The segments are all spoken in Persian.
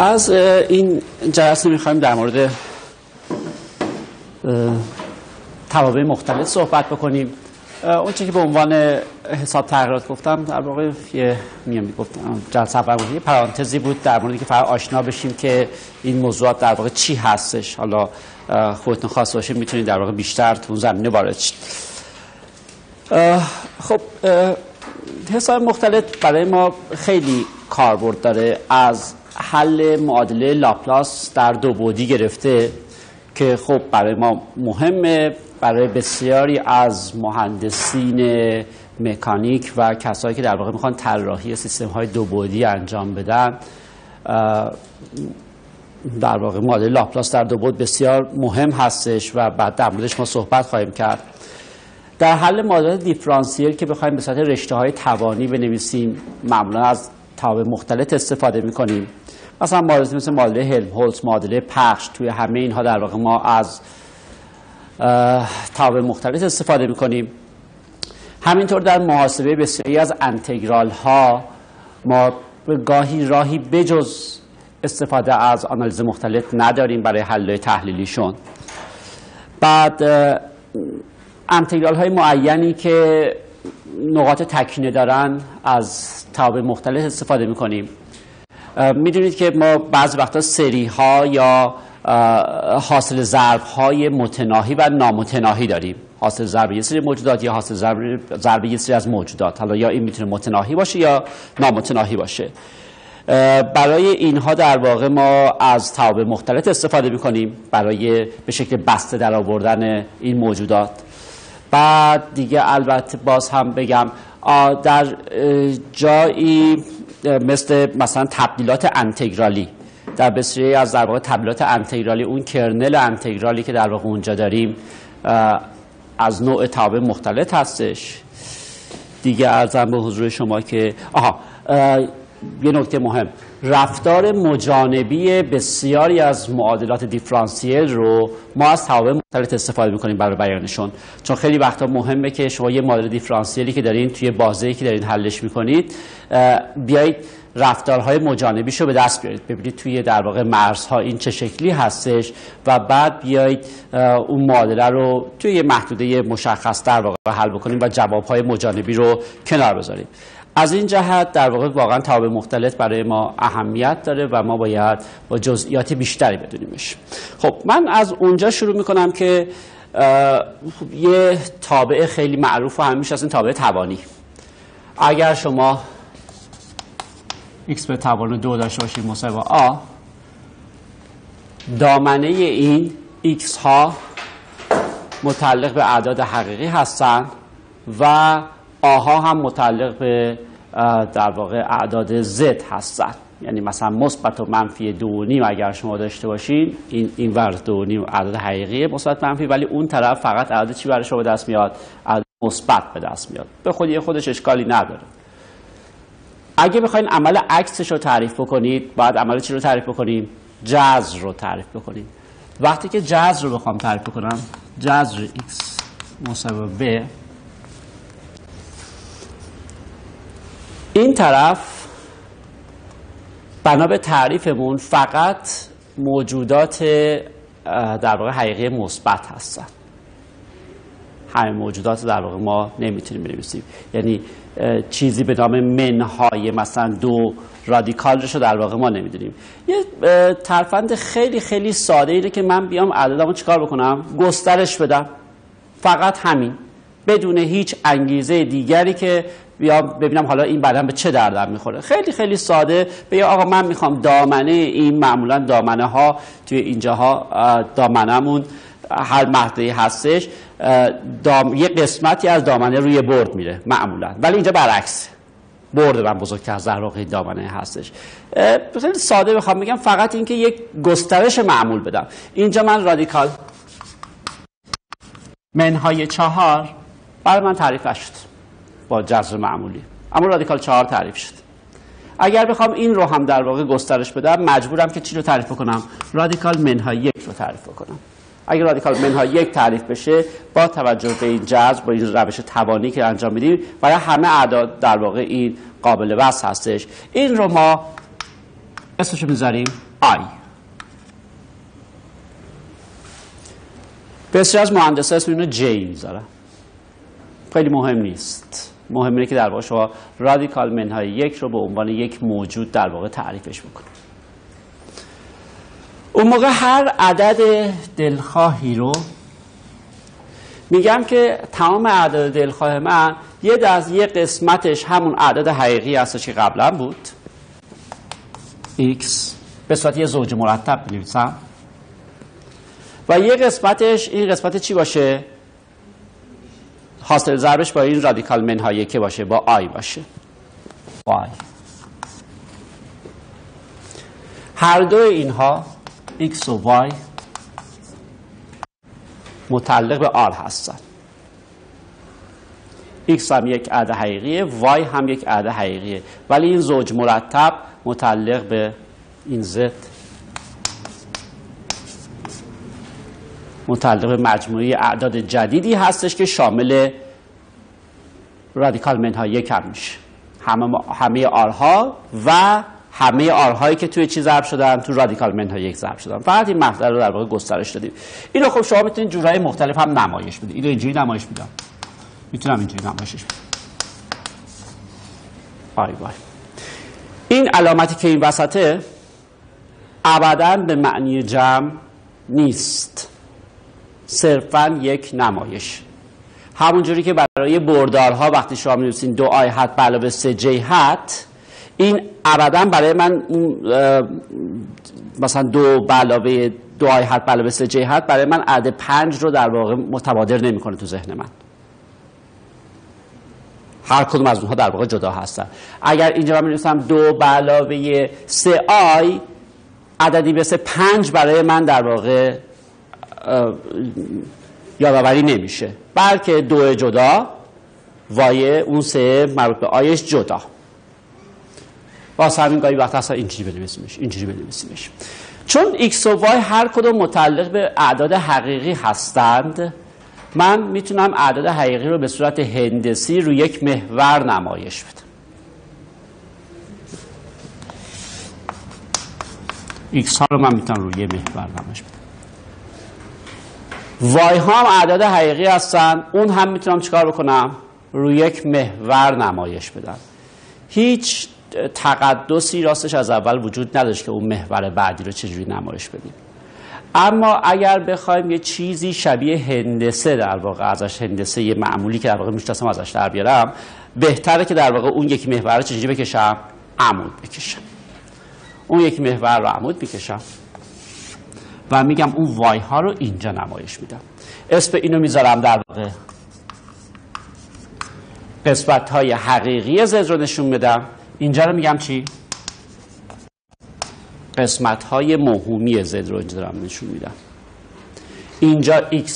از این جلسه می‌خوایم در مورد توابع مختلف صحبت بکنیم. اون که به عنوان حساب تغییرات گفتم در واقع یه میام گفتم جلسه اول یه پرانتزی بود در موردی که فقط آشنا بشیم که این موضوعات در واقع چی هستش. حالا خودتون خاص باشید می‌تونید در واقع بیشتر تو زمینه وارد خب حساب مختلط برای ما خیلی کاربرد داره. از حل معادله لاپلاس در دو بعدی گرفته که خب برای ما مهمه. برای بسیاری از مهندسین مکانیک و کسایی که در واقع می‌خوان طراحی سیستم های دو بعدی انجام بدن در واقع معادله لاپلاس در دو بعد بسیار مهم هستش و بعد در موردش ما صحبت خواهیم کرد. در حل معادلات دیفرانسیل که بخوایم به صورت رشته های توانی بنویسیم معمولا از تابع مختلف استفاده می‌کنیم. مثلا معادله مثل معادله هلمهولتز معادله پخش توی همه اینها در واقع ما از تابع مختلف استفاده می‌کنیم. همینطور در محاسبه بسیاری از انتگرال ها ما به گاهی راهی بجز استفاده از آنالیز مختلف نداریم برای حل تحلیلیشون. بعد انتگرال های معینی که نقاط تکینه دارن از تابع مختلف استفاده می‌کنیم. می‌دونید که ما بعض وقتا سری ها یا حاصل ضرب های متناهی و نامتناهی داریم. حاصل ضرب یه سری موجودات یا حاصل ضرب یه سری از موجودات. حالا یا این می‌تونه متناهی باشه یا نامتناهی باشه. برای اینها در واقع ما از توابع مختلف استفاده می‌کنیم برای به شکل بسته در آوردن این موجودات. بعد دیگه البته باز هم بگم در جایی مثل مثلا تبدیلات انتگرالی در بسیاری از در واقع تبدیلات انتگرالی اون کرنل انتگرالی که در واقع اونجا داریم از نوع تابع مختلف هستش. دیگه ارزم به حضور شما که آها یه نکته مهم. رفتار مجانبی بسیاری از معادلات دیفرانسیل رو ما از توابع مختلف استفاده می‌کنیم برای بیانشون. چون خیلی وقتا مهمه که شما یه معادله دیفرانسیلی که دارین توی بازه‌ای که دارین حلش می‌کنید بیایید رفتارهای مجانبیش رو به دست بیارید. ببینید توی در واقع مرزها این چه شکلی هستش و بعد بیایید اون معادله رو توی یه محدوده مشخص در واقع حل بکنیم و جوابهای مجانبی رو کنار بذاریم. از این جهت در واقع واقعا تابع مختلف برای ما اهمیت داره و ما باید با جزئیات بیشتری بدونیمش. خب من از اونجا شروع می‌کنم که یه تابع خیلی معروف و همیشه از این تابع توانی. اگر شما x به توان دو داشته باشید مساوی با a دامنه این x ها متعلق به اعداد حقیقی هستند و آها هم متعلق به در واقع اعداد زد هستن. یعنی مثلا مثبت و منفی دو نیم اگر شما داشته باشین این این ورز دو نیم اعداد حقیقی مثبت منفی ولی اون طرف فقط اعداد چی برای شما به دست میاد؟ اعداد مثبت به دست میاد. به خودی خودش اشکالی نداره. اگه بخواین عمل عکسش رو تعریف بکنید باید عمل چی رو تعریف بکنیم؟ جذر رو تعریف بکنیم. وقتی که جذر رو بخوام تعریف بکنم جذر x مساوی به این طرف بنا به تعریفمون فقط موجودات در واقع حقیقی مثبت هستن. همه موجودات در واقع ما نمی‌تونیم بنویسیم. یعنی چیزی به نام منهای مثلا دو رادیکالش رو در واقع ما نمی‌دونیم. یه ترفند خیلی خیلی ساده اینه که من بیام عددمو چیکار بکنم؟ گسترش بدم. فقط همین. بدون هیچ انگیزه دیگری که بیا ببینم حالا این بعدا به چه دردم می‌خوره. خیلی خیلی ساده. بیا آقا من می‌خوام دامنه این معمولا دامنه ها توی اینجاها دامنمون هر مهده هستش دام... یه قسمتی از دامنه روی برد میره معمولا. ولی اینجا برعکس برد من بزرگتر واقع دامنه هستش. خیلی ساده بخوام بگم فقط اینکه یک گسترش معمول بدم. اینجا من رادیکال. منهای چهار. برای من تعریف شد. با جذر معمولی. اما رادیکال چهار تعریف شد. اگر بخوام این رو هم در واقع گسترش بدم مجبورم که چی رو تعریف کنم رادیکال منهای یک رو تعریف کنم اگر رادیکال منهای یک تعریف بشه با توجه به این جذر با این روش توانی که انجام میدیم برای همه اعداد در واقع این قابل بسط هستش. این رو ما اسمشو می‌ذاریم آی. بسیار از مهندسه اسم اینو جی می‌ذارن. خیلی مهم نیست. مهم اینه که در واقع شما رادیکال منهای یک رو به عنوان یک موجود در واقع تعریفش بکنید. اون موقع هر عدد دلخواهی رو میگم که تمام اعداد دلخواه من یه از یه قسمتش همون اعداد حقیقی هستش که قبلا بود. X به صورت یه زوج مرتب بنویسم و یه قسمتش این قسمت چی باشه؟ حاصل ضربش با این رادیکال منهای که باشه با آی باشه. آی. هر دو اینها x و y متعلق به R هستن. x هم یک عدد حقیقیه y هم یک عدد حقیقیه. ولی این زوج مرتب متعلق به این z متعلق به مجموعه اعداد جدیدی هستش که شامل رادیکال منها یک هم میشه. همه, همه آرها و همه آرهایی که توی چی ضرب شدن تو رادیکال منها یک ضرب شدن. فقط این مقدار رو در واقع گسترش دادیم. اینو خب شما می‌تونید جورهای مختلف هم نمایش بدید. اینو اینجوری نمایش میدم. می‌تونم اینجوری نمایشش بدم. آی بای این علامتی که این وسطه ابدا به معنی جمع نیست. صرفا یک نمایش. همونجوری که برای بردارها وقتی شما می‌نویسین دو آی حد به علاوه سه جی حد این ابدا برای من مثلا دو به علاوه دو آی حد به علاوه سه جی حد برای من عدد پنج رو در واقع متبادر نمی‌کنه تو ذهن من. هر کدوم از اونها در واقع جدا هستن. اگر اینجا من می‌نویسم دو به علاوه سه آی عددی مثل پنج برای من در واقع یادآوری نمیشه. بلکه دو جدا وای اون سه مربوط به آیش جدا. واسه همین گاهی وقت اصلا اینجوری بنویسیمش اینجوری بنویسیمش. چون x و y هر کدوم متعلق به اعداد حقیقی هستند من می‌تونم اعداد حقیقی رو به صورت هندسی رو یک محور نمایش بدم. x ها رو من می‌تونم روی محور نمایش بدم. وای ها هم اعداد حقیقی هستن. اون هم می‌تونم چیکار بکنم؟ روی یک محور نمایش بدم. هیچ تقدسی راستش از اول وجود نداشت که اون محور بعدی رو چجوری نمایش بدیم. اما اگر بخوایم یه چیزی شبیه هندسه در واقع ازش هندسه یه معمولی که در واقع می‌شناسم ازش در بیارم بهتره که در واقع اون یک محور رو چجوری بکشم؟ عمود بکشم. اون یک محور رو عمود بکشم. و میگم اون وای ها رو اینجا نمایش میدم. اسم اینو می‌ذارم در واقع. قسمت های حقیقی زد رو نشون میدم. اینجا رو میگم چی؟ قسمت های موهومی زد رو اینجا دارم نشون میدم. اینجا x.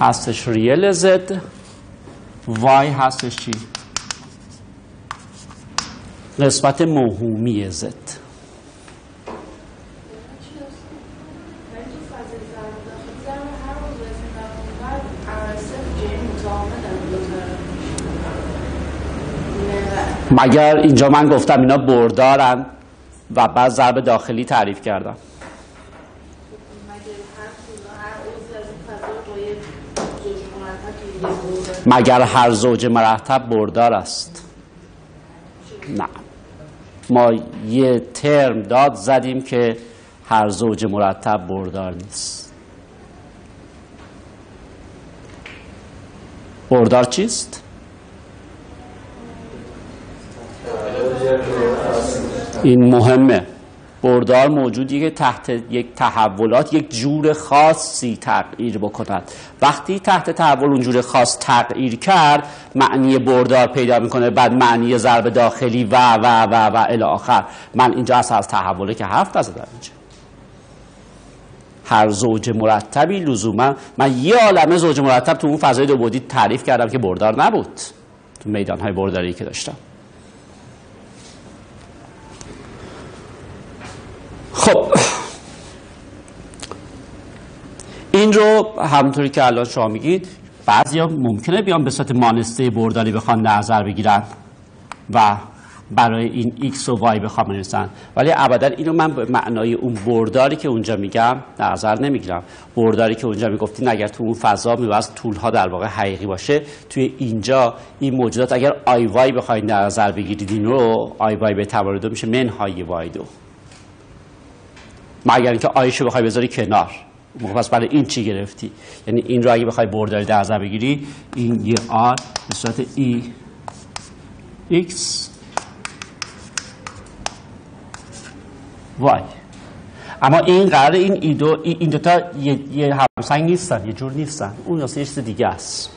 هستش ریل زد. y هستش چی؟ قسمت موهومی زد. مگر اینجا من گفتم اینا بردارن و بعد ضرب داخلی تعریف کردم؟ مگر هر زوج مرتب بردار است؟ نه. ما یه ترم داد زدیم که هر زوج مرتب بردار نیست بردار چیست؟ این مهمه بردار موجودی که تحت یک تحولات یک جور خاصی تغییر بکند. وقتی تحت تحول اون جور خاص تغییر کرد معنی بردار پیدا می‌کنه بعد معنی ضرب داخلی و و و و الی آخر. من اینجا اصلا از تحوله که حرف نزدم اینجا. هر زوج مرتبی لزوما من یه عالمه زوج مرتب تو اون فضای دو بودی تعریف کردم که بردار نبود. تو میدان های برداری که داشتم. خب. این رو همونطوری که الان شما میگید بعضی ها ممکنه بیان به صورت مانسته برداری بخوان نظر بگیرن و برای این x و y بخوام بنویسن ولی ابدا اینو من به معنای اون برداری که اونجا میگم نظر نمی‌گیرم. برداری که اونجا می‌گفتین اگر تو اون فضا میباید طول ها در واقع حقیقی باشه توی اینجا این موجودات اگر آی وای بخواید نظر بگیرید این رو آی وای به تبار دو میشه منهای وای دو. مگر اینکه آیشو بخوای بذاری کنار. پس برای این چی گرفتی؟ یعنی این رو اگه بخوای برداری در نظر بگیری این یه آر به صورت ای. ایکس. وای. اما این قرار این ای دو این دوتا یه, یه همسنگ نیستن یه جور نیستن. اون یه چیز دیگه است.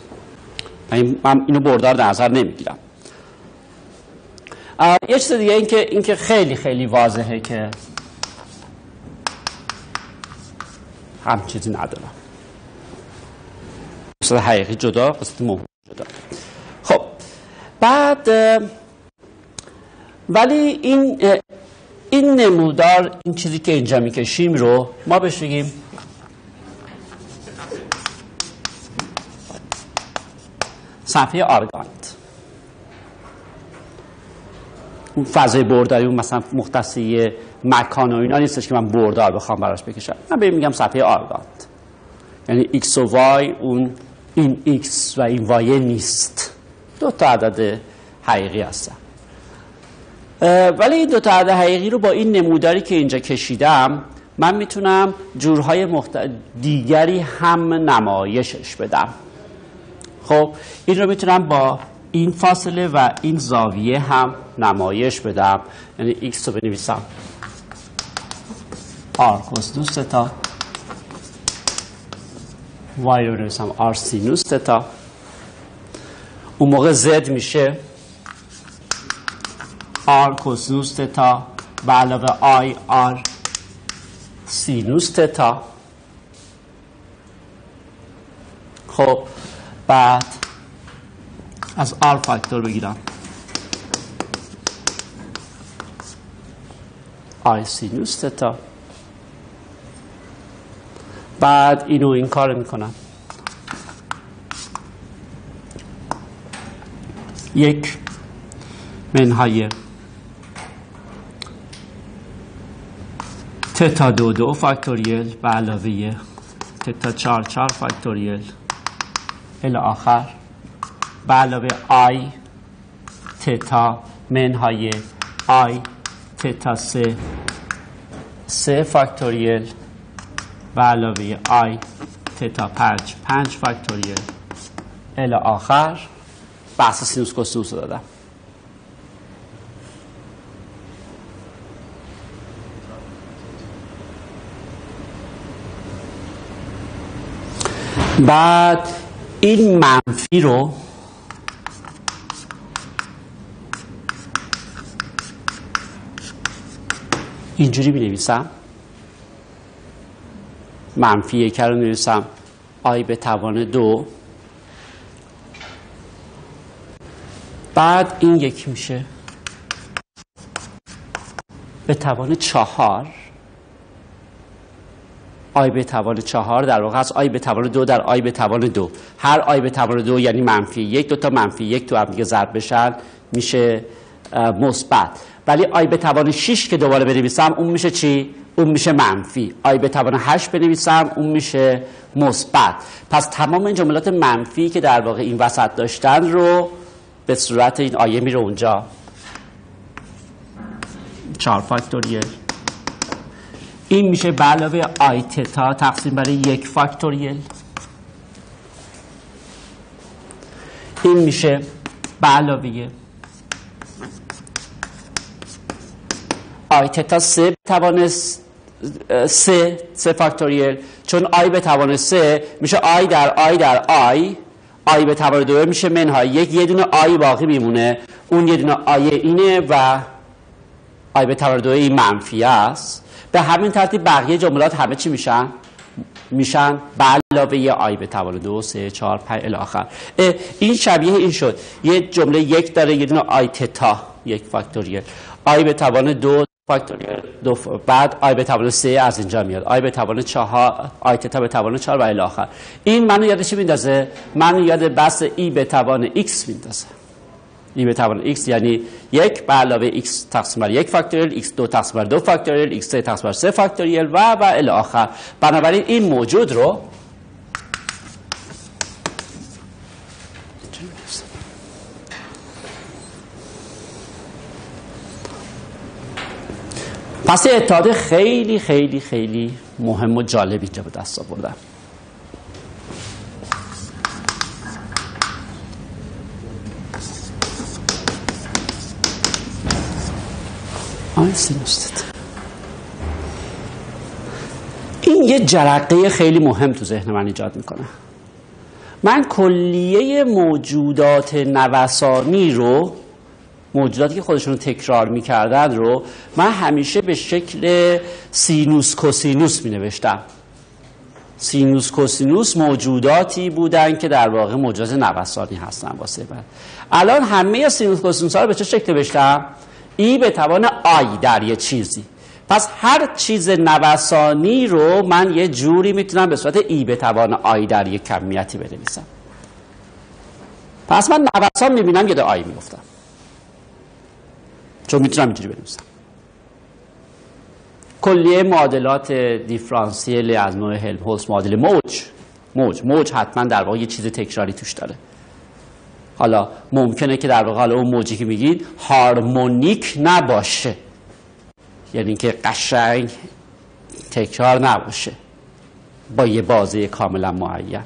من اینو بردار در نظر نمی‌گیرم. یه چیز دیگه این که, این که خیلی خیلی واضحه که هم چیزی ندارم. قصد حقیقی جدا قصد موهوم جدا. خب بعد ولی این این نمودار این چیزی که اینجا می‌کشیم رو ما بهش بگیم صفحه آرگانت اون فضای برداری مثلا مختصی مکان و اینا نیستش که من بردار بخوام براش بکشم. من بهم میگم صفحه آرگانت. یعنی x و y اون این x و این y نیست. دو تا عدد حقیقی هستن. ولی این دو تا عدد حقیقی رو با این نموداری که اینجا کشیدم من می‌تونم جورهای مخت... دیگری هم نمایشش بدم. خب این رو می‌تونم با این فاصله و این زاویه هم نمایش بدم. یعنی x رو بنویسم. R cos دو ستا y رو بنویسم r سینوس تتا اون موقع z میشه r کوسینوس تتا به علاوه i r سینوس تتا خب بعد از r فاکتور بگیرم i سینوس تتا بعد اینو این کار می‌کنم. یک منهای تتا دو دو فاکتوریل به علاوه تتا چار چار فاکتوریل الی آخر به علاوه آی تتا منهای آی تتا سه سه فاکتوریل به علاوه آی تتا پنج پنج فاکتوریل الی آخر. بحث سینوس کوسینوس رو دادم. بعد این منفی رو اینجوری می نویسم منفی یک رو نویسم آی به توان دو. بعد این یکی میشه. به توان چهار. آی به توان چهار در واقع هست. آی به توان دو در آی به توان دو. هر آی به توان دو یعنی منفی یک دو تا منفی یک تو هم دیگه ضرب بشن میشه مثبت. ولی آی به توان 6 که دوباره بنویسم اون میشه چی؟ اون میشه منفی. آی به توان 8 بنویسم اون میشه مثبت. پس تمام این جملات منفی که در واقع این وسط داشتن رو به صورت این آیه میره اونجا. 4 فاکتوریل این میشه به علاوه آی تتا تقسیم برای یک فاکتوریل. این میشه به علاوه آی تتا سه توان سه سه فاکتوریل. چون آی به توان سه میشه آی در آی در آی. آی به توان دو میشه منهای. یک یه دونه آی باقی میمونه. اون یه دونه آی اینه و آی به توان دو این منفی است. به همین ترتیب بقیه جملات همه چی میشن؟ میشن؟ به علاوه یه آی به توان دو سه چهار پنج الی آخر. این شبیه این شد. یه جمله یک داره یه دونه آی تتا یک فاکتوریل. آی به توان دو فاکتوریل دو بعد آی به توان سه از اینجا میاد. آی به توان چهار آی تتا به توان چهار و الی آخر. این منو یاد چی میندازه؟ منو یاد بسط ای به توان ایکس میندازه. ای به توان x یعنی یک به علاوه x تقسیم بر یک فاکتوریال x دو تقسیم بر دو فاکتوریال x سه تقسیم بر سه فاکتوریال و و الی آخر. بنابراین این موجود رو پس اتحاد خیلی خیلی خیلی مهم و جالب اینجا به دست آوردم. این یه جرقه خیلی مهم تو ذهن من ایجاد می‌کنه. من کلیه موجودات نوسانی رو موجوداتی که خودشون تکرار می‌کردن رو من همیشه به شکل سینوس کوسینوس می نوشتم سینوس کوسینوس موجوداتی بودن که در واقع موجودات نوسانی هستن واسه من. الان همه سینوس کوسینوس ها رو به چه شکل نوشتم؟ ای به توان آی در یه چیزی. پس هر چیز نوسانی رو من یه جوری می‌تونم به صورت ای به توان آی در یه کمیتی بنویسم. پس من نوسان می‌بینم یه آی می‌گفتم چون می‌تونم اینجوری بنویسم. کلیه معادلات دیفرانسیل از نوع هلمهولتز معادله موج. موج. موج حتما در واقع یه چیز تکراری توش داره. حالا ممکنه که در واقع حالا اون موجی که میگید هارمونیک نباشه. یعنی که قشنگ تکرار نباشه. با یه بازه کاملا معین.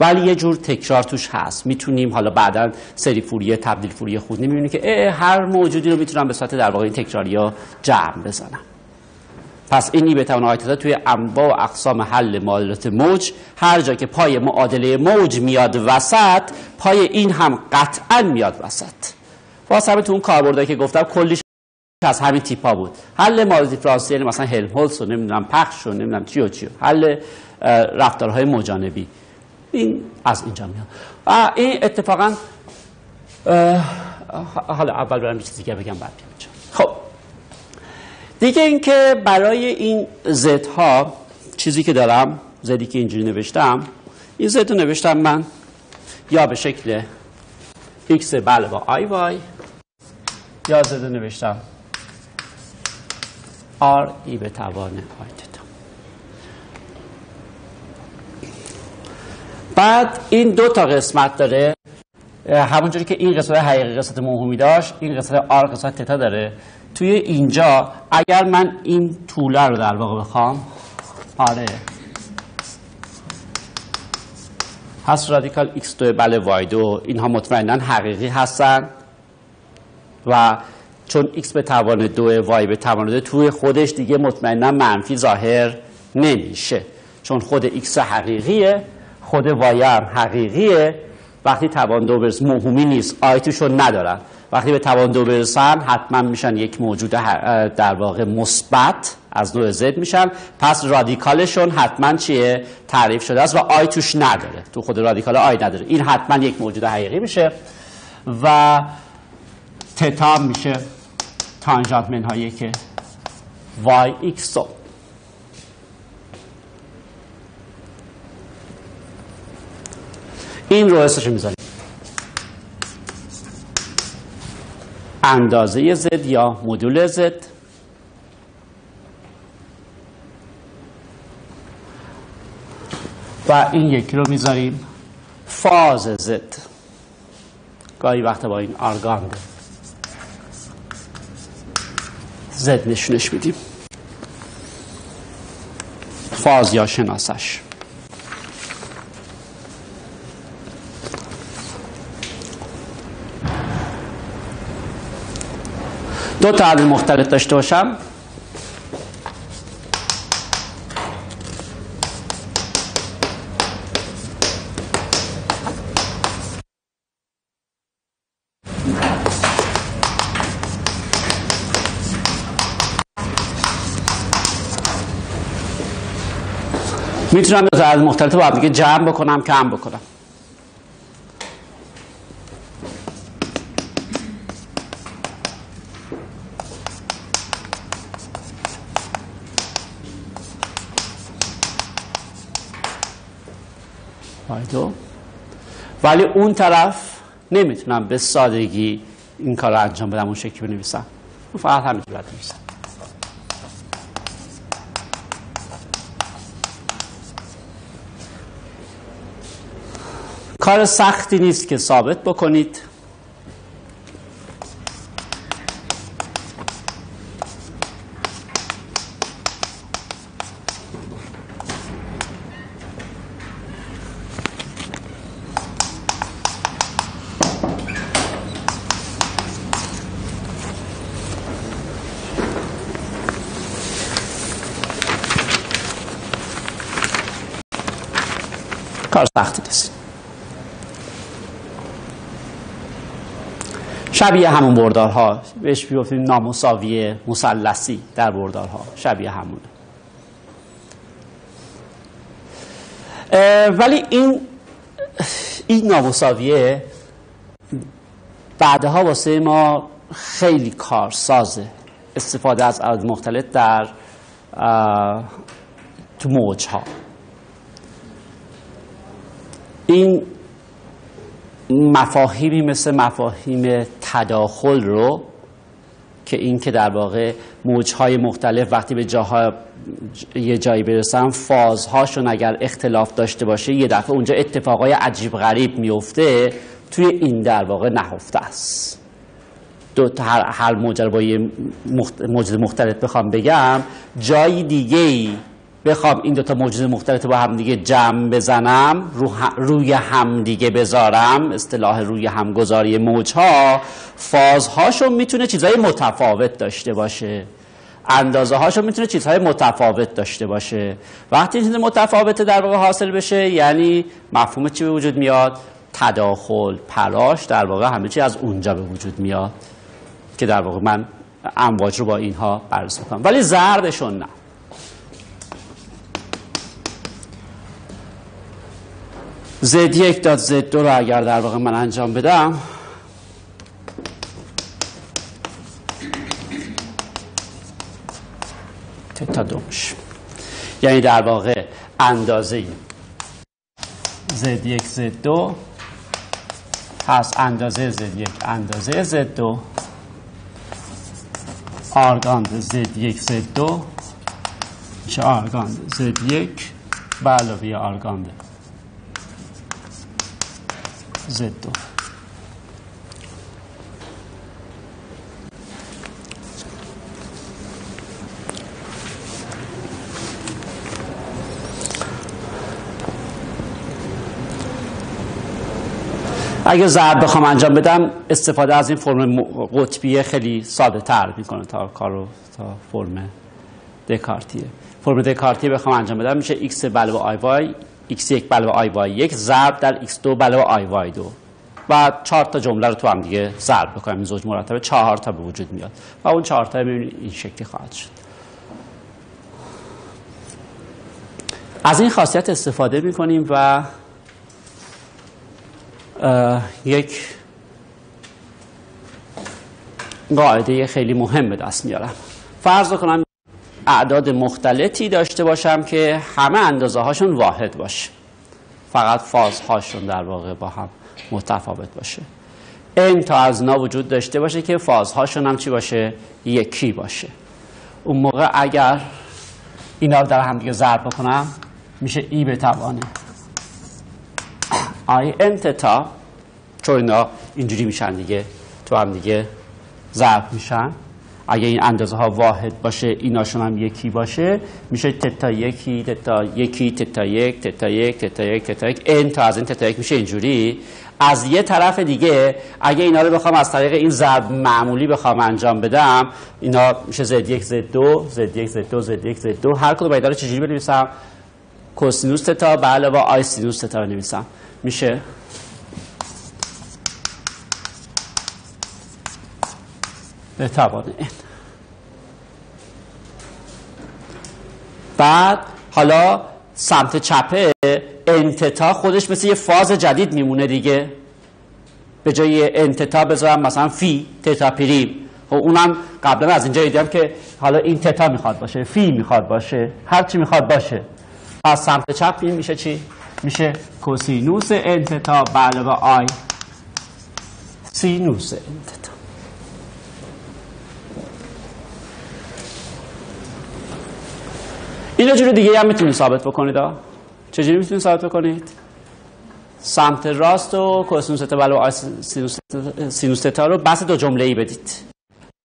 ولی یه جور تکرار توش هست. می‌تونیم حالا بعدا سری فوریه تبدیل فوریه خود می‌بینیم که هر موجودی رو می‌تونم به صورت در واقع این تکراری ها جمع بزنم. پس به توان آیتتا توی انواع و اقسام حل معادلات موج هر جا که پای معادله موج میاد وسط پای این هم قطعا میاد وسط. واسه همه تو اون کاربردهایی که گفتم کلیش از همین تیپا بود. حل معادله دیفرانسیل مثلا هلمهولتز و نمی‌دونم پخش و نمی‌دونم چی و چی حل رفتارهای موجانبی. این از اینجا میاد و این اتفاقا حالا اول برم چیزی که بگم بعد بیام خب. دیگه اینکه برای این زد ها چیزی که دارم زدی که اینجوری نوشتم این زد رو نوشتم من. یا به شکل x بله با آی وای. یا زد رو نوشتم. r ای به توان آی تتا بعد این دو تا قسمت داره. همونجوری که این قسمت حقیقی قسمت موهومی داشت این قسمت آر قسمت تتا داره. توی اینجا اگر من این طوله رو در واقع بخوام آره. هست رادیکال x2 بله y2 اینها مطمئنا حقیقی هستن. و چون x به توان دو y به توان دو توی خودش دیگه مطمئنا منفی ظاهر نمیشه. چون خود x حقیقیه خود هم حقیقیه. وقتی توان دو برس موهومی نیست آیتشون ندارن. وقتی به توان دو برسن حتما میشن یک موجود در واقع مثبت از نوع زد میشن. پس رادیکالشون حتما چیه؟ تعریف شده است و آی توش نداره. تو خود رادیکال آی نداره. این حتما یک موجود حقیقی میشه و تتا میشه. تانژانت منهایی که وای ایکس این رو اسمش می‌ذاریم. اندازه زد یا مدول زد؟ و این یکی رو می‌ذاریم. فاز زد. گاهی وقت با این آرگان زد نشونش میدیم. فاز یا شناسش. دو تا عدد مختلف داشته باشم. می‌تونم دو تا مختلف با هم دیگه جمع بکنم کم بکنم. ولی اون طرف نمی‌تونم به سادگی این کار رو انجام بدم اون شکلی بنویسم. فقط همینجور بنویسم کار سختی نیست که ثابت بکنید کار سختی نیست شبیه همون بردارها. بهش بیفتیم نامساوی مسلسی در بردارها. شبیه همونه ولی این این نامساویه بعدها واسه ما خیلی کارسازه. استفاده از عدد مختلف در تو موج ها این مفاهیمی مثل مفاهیم تداخل رو که این که در واقع موجهای مختلف وقتی به جاها یه جایی برسن فازهاشون اگر اختلاف داشته باشه یه دفعه اونجا اتفاقای عجیب غریب میفته توی این در واقع نهفته است. دو هر, هر موج رو با یه موجود مختلف بخوام بگم جای دیگه بخوام این دوتا موجود مختلف با هم دیگه جمع بزنم رو روی هم دیگه بذارم اصطلاح روی همگذاری موجها فازهاشون می‌تونه چیزهای متفاوت داشته باشه. اندازه هاشون می‌تونه چیزهای متفاوت داشته باشه. وقتی چیز متفاوت در واقع حاصل بشه یعنی مفهوم چی به وجود میاد؟ تداخل پراش در واقع همه چی از اونجا به وجود میاد. که در واقع من امواج رو با اینها بررسی کنم ولی زردشون نه. زد یک داد زد دو رو اگر در واقع من انجام بدم. تتا دومش یعنی در واقع اندازه زد یک زد دو. هست اندازه زد یک اندازه زد دو. آرگاند زد یک زد دو. چه آرگاند زد یک. به علاوه آرگاند دو اگه ضرب بخوام انجام بدم استفاده از این فرم قطبیه خیلی ساده تر می‌کنه تا کارو تا فرم دکارتیه. فرم دکارتیه بخوام انجام بدم میشه x بلو آی وای. X1 بلو آی وای یک ضرب در x2 بلو آی وای دو. و چهار تا جمله رو تو هم دیگه ضرب بکنم این زوج مرتبه. چهار تا به وجود میاد. و اون چهار تا این شکلی خواهد شد. از این خاصیت استفاده می‌کنیم و یک قاعده خیلی مهم به دست میارم. فرض کنم اعداد مختلفی داشته باشم که همه اندازه هاشون واحد باشه. فقط فاز هاشون در واقع با هم متفاوت باشه. این تا از نا وجود داشته باشه که فاز هاشون هم چی باشه؟ یکی باشه. اون موقع اگر اینا رو در هم دیگه ضرب بکنم میشه ای به توانه آی انتتا چون اینا اینجوری میشن دیگه تو هم دیگه ضرب میشن. اگه این اندازه ها واحد باشه ایناشون هم یکی باشه. میشه تتا یکی تتا یکی تتا یک تتا یک تتا یک تتا یک. این تا از این تتا یک میشه اینجوری. از یه طرف دیگه اگه اینا رو بخوام از طریق این ضرب معمولی بخوام انجام بدم اینا میشه زد یک زد دو زد یک زد دو زد یک زد دو. هر کدوم باید چجوری بنویسم؟ کوسینوس تتا به علاوه آی سینوس تتا بنویسم. میشه؟ به توان این بعد حالا سمت چپه انتتا خودش مثل یه فاز جدید میمونه دیگه. به جای انتتا بذارم مثلا فی تتا پریم. خب اونم قبلا از اینجا دیدم که حالا این تتا می‌خواد باشه فی می‌خواد باشه هر چی می‌خواد باشه. از سمت چپ این میشه چی؟ میشه کوسینوس انتتا علاوه آی. سینوس انتتا. این جور دیگه هم می‌تونید ثابت بکنید چجوری می‌تونید ثابت بکنید؟ سمت راست و کوسینوس تتا و سینوس تتا رو بس دو جمله ای بدید.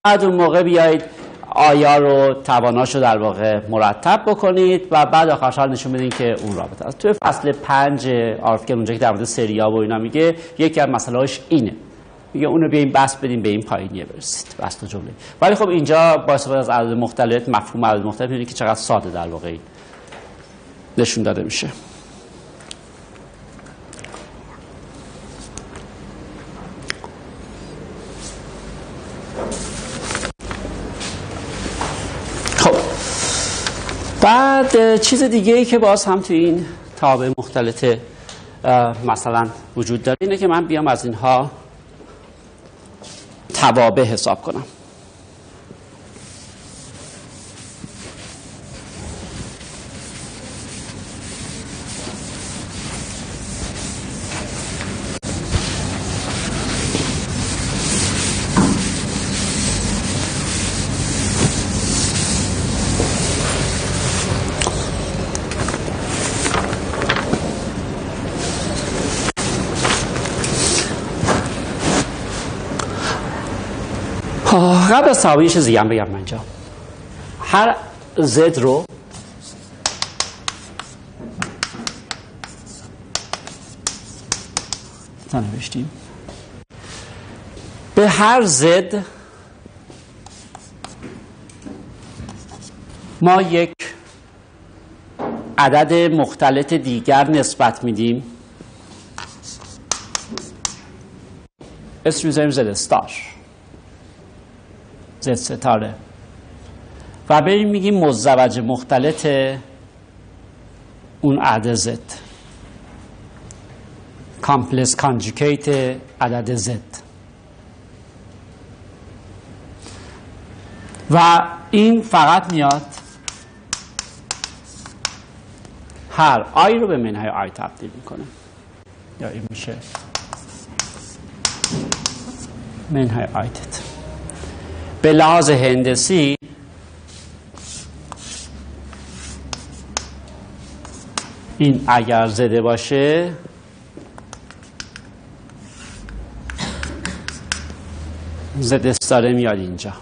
بعد اون موقع بیایید آیا رو تواناش رو در واقع مرتب بکنید و بعد آخرش نشون بدین که اون رابطه است. توی فصل پنج آرتکل اونجا که در مورد سریا و اینا میگه یکی از مسئلهاش اینه. میگه اونو بیاین بس بدیم به این پایینیه برسید. بس تو جمله. ولی خب اینجا با استفاده از عدد مختلف مفهوم عدد مختلف می‌بینید که چقدر ساده در واقع نشون داده میشه. بعد چیز دیگه ای که باز هم تو این تابع مختلط مثلا وجود داره اینه که من بیام از اینها توابع حساب کنم. قبل از تعابیر چیز دیگه هم بگم اینجا. هر زد رو نوشتیم به هر زد ما یک عدد مختلط دیگر نسبت میدیم. اسم می‌ذاریم زد star زد ستاره. و بریم میگیم مزوج مختلط اون عدد زد complex conjugate عدد زد و این فقط میاد هر آی رو به منهای آی تبدیل می‌کنه. یا این میشه منهای آی تت. به لحاظ هندسی این اگر زده باشه زد استاره میاد اینجا.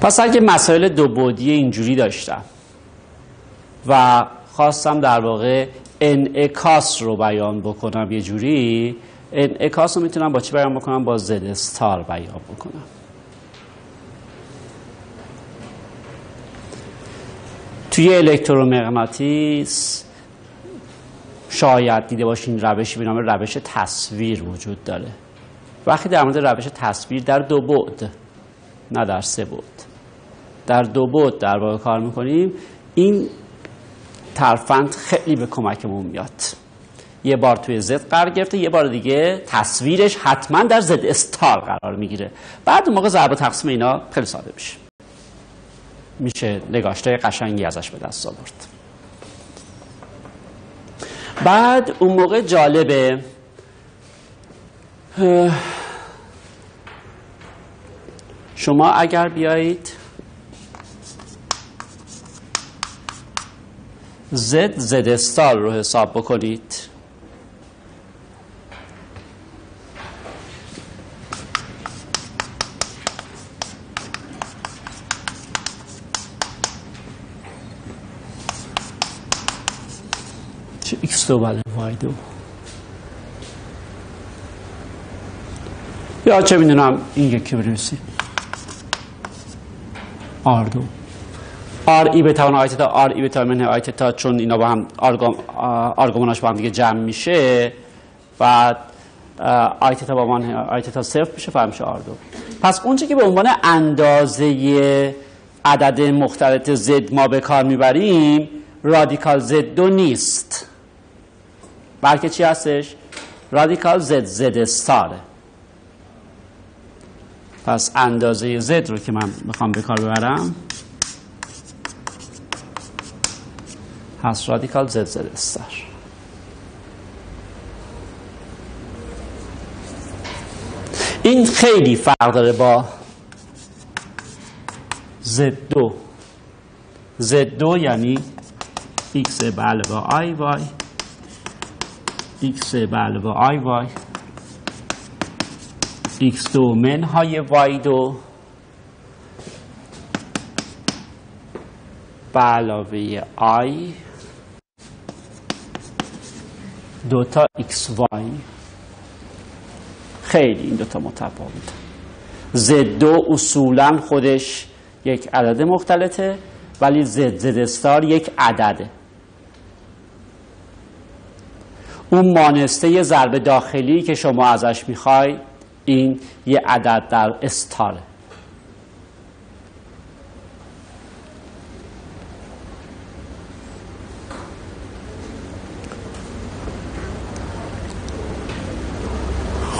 پس اگه مسائل دو بودی اینجوری داشتم و خواستم در واقع انعکاس رو بیان بکنم یه جوری انعکاس رو می‌تونم با چی بیان بکنم؟ با زد استار بیان بکنم. توی الکترومغناطیس شاید دیده باشین روشی به نام روش تصویر وجود داره. وقتی در مورد روش تصویر در دو بعد نه در سه بعد. در دو بعد در واقع کار می‌کنیم. این ترفند خیلی به کمکمون میاد. یه بار توی زد قرار گرفته یه بار دیگه تصویرش حتما در زد استار قرار می‌گیره. بعد اون موقع ضرب و تقسیم اینا خیلی ساده میشه. میشه نگاشته قشنگی ازش به دست آورد. بعد اون موقع جالبه شما اگر بیایید زد زد استار رو حساب بکنید. دو بله دو. یا چه می‌دونم این یکی بنویسیم آر دو. آر ای بتا و آیتتا آر ای بتا منه آیتتا چون اینا با هم آرگومناش با هم دیگه جمع میشه. بعد آیتتا با من آیتتا صفر میشه فهم میشه آر دو. پس اونچه که به عنوان اندازه عدد مختلط زد ما به کار می‌بریم رادیکال زد دو نیست. بلکه چی هستش؟ رادیکال زد زد استاره پس اندازه زد رو که من می‌خوام به کار ببرم. پس رادیکال زد استار این خیلی فرق داره با زد دو. زد دو یعنی x به علاوه i y x به علاوه i y x دو منهای y دو. به علاوه i دوتا xy خیلی این دوتا متفاوت. زد دو اصولا خودش یک عدد مختلطه ولی زد زد استار یک عدده. اون مانسته ضرب داخلی که شما ازش می‌خوای این یه عدد در استاره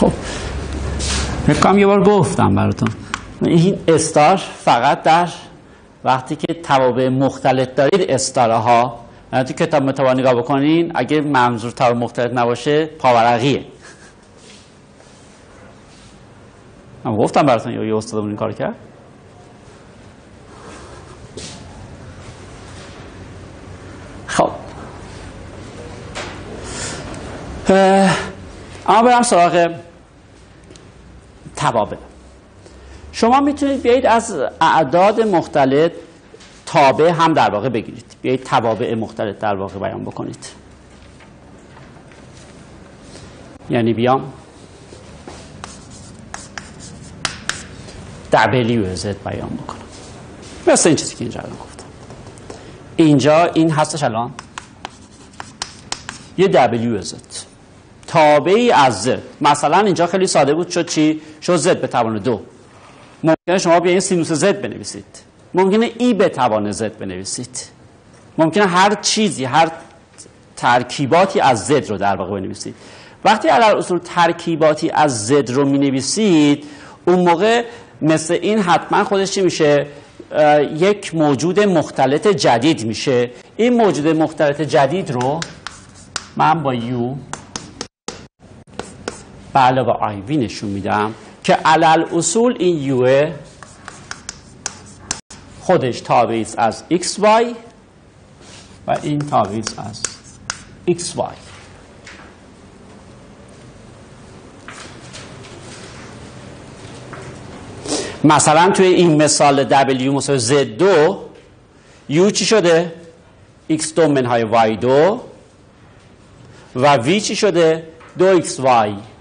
خب. فکرم یه بار گفتم براتون. این استار فقط در وقتی که توابع مختلف دارید استاره ها تو کتاب متوا نگاه بکنین اگه منظور توابع مختلف نباشه پاورقیه. من گفتم براتون یه استادمون این کار کرد. خب. اما برم سراغ توابع شما می‌تونید بیایید از اعداد مختلف تابع هم در واقع بگیرید. بیایید توابع مختلف در واقع بیان بکنید. یعنی بیام. W Z بیان بکنم. مثل این چیزی که اینجا الان گفتم. اینجا این هستش الان. یه W Z. تابعی از Z مثلا اینجا خیلی ساده بود شد چی؟ شد Z به توان دو. ممکنه شما بیاین سینوس Z بنویسید. ممکنه ای به توان Z بنویسید. ممکنه هر چیزی هر ترکیباتی از Z رو در واقع بنویسید. وقتی علال اصول ترکیباتی از Z رو می نویسید اون موقع مثل این حتما خودش چی میشه؟ یک موجود مختلط جدید میشه. این موجود مختلط جدید رو من با یو به علاوه آی وی نشون میدم که علل اصول این یو خودش تابعی است از x y و این تابعی است از x y مثلا توی این مثال W مساوی Z2 U چی شده؟ X2 منهای Y2 و V چی شده؟ 2XY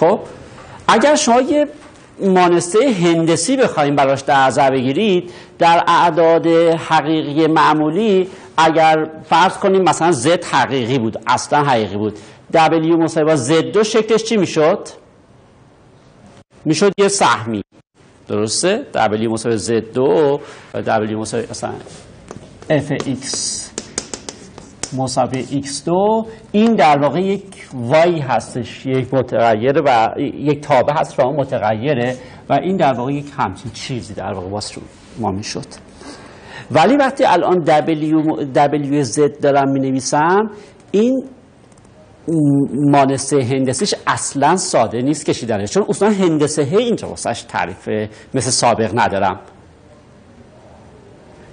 خب اگر شما یه مانسته هندسی بخوایم براش در نظر بگیرید در اعداد حقیقی معمولی اگر فرض کنیم مثلا Z حقیقی بود اصلا حقیقی بود W مساوی با Z2 شکلش چی می‌شد؟ می‌شد یه سهمی درسته؟ W مساوی Z2 و W مساوی مثلا Fx مساوی x2 این در واقع یک y هستش یک متغیر و یک تابع هست را متغیره و این در واقع یک همچین چیزی در واقع واسه ما می‌شد. ولی وقتی الان W, WZ دارم می نویسم این مانسه هندسیش اصلا ساده نیست کشیدنش چون اصلا هندسه هی اینجا واسهش تعریف مثل سابق ندارم.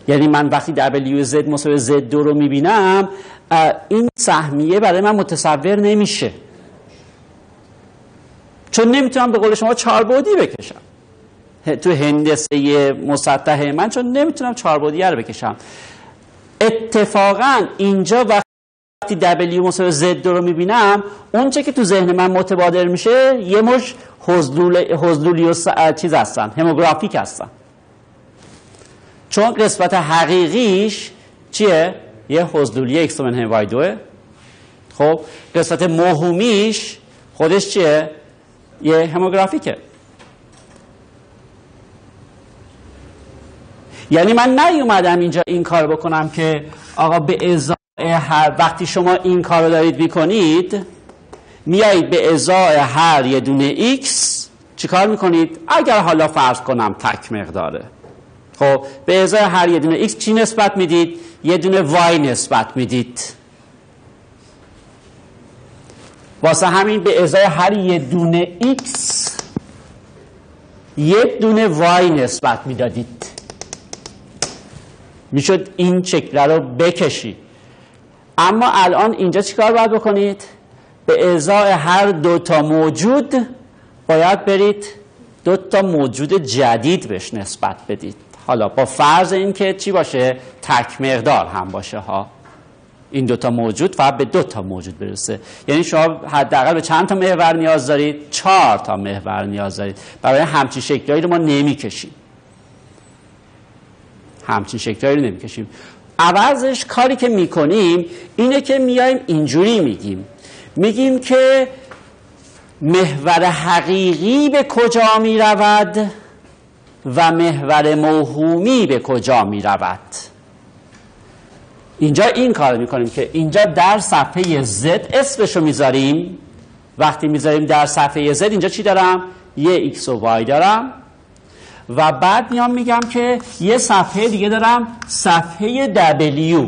یعنی من وقتی WZ مساوی Z2 رو می‌بینم این سهمیه برای من متصور نمیشه. چون نمی‌تونم به قول شما چهاربعدی بکشم. تو هندسه مسطح من چون نمی‌تونم چهاربعدی رو بکشم. اتفاقا اینجا وقتی W مساوی Z2 رو می‌بینم اونچه که تو ذهن من متبادر میشه یه مش حضلولی و چیز هستن هموگرافیک هستن. چون قسمت حقیقیش چیه؟ یه حضلولی x منهای وای دوه خب قسمت موهومیش خودش چیه؟ یه هموگرافیکه یعنی من نیومدم اینجا این کار بکنم که آقا به ازای هر وقتی شما این کار رو دارید می‌کنید میایید به ازای هر یه دونه x چیکار می‌کنید؟ اگر حالا فرض کنم تک مقداره خب به ازای هر یه دونه x چی نسبت می‌دید؟ یه دونه y نسبت می‌دید. واسه همین به ازای هر یه دونه x یه دونه y نسبت می‌دادید. می‌شد این شکل رو بکشی اما الان اینجا چیکار باید بکنید؟ به ازای هر دو تا موجود باید برید دو تا موجود جدید بهش نسبت بدید. حالا با فرض اینکه چی باشه؟ تک مقدار هم باشه ها. این دوتا موجود فقط به دو تا موجود برسه. یعنی شما حداقل به چند تا محور نیاز دارید؟ چهار تا محور نیاز دارید. برای همچین شکلی رو ما نمی‌کشیم. همچین شکلی رو نمی‌کشیم. عوضش کاری که می‌کنیم اینه که میایم اینجوری میگیم. میگیم که محور حقیقی به کجا می‌رود؟ و محور موهومی به کجا می‌رود اینجا این کار می‌کنیم که اینجا در صفحه Z اسمشو می‌ذاریم. وقتی می‌ذاریم در صفحه Z اینجا چی دارم؟ یه X و Y دارم. و بعد میام میگم که یه صفحه دیگه دارم صفحه W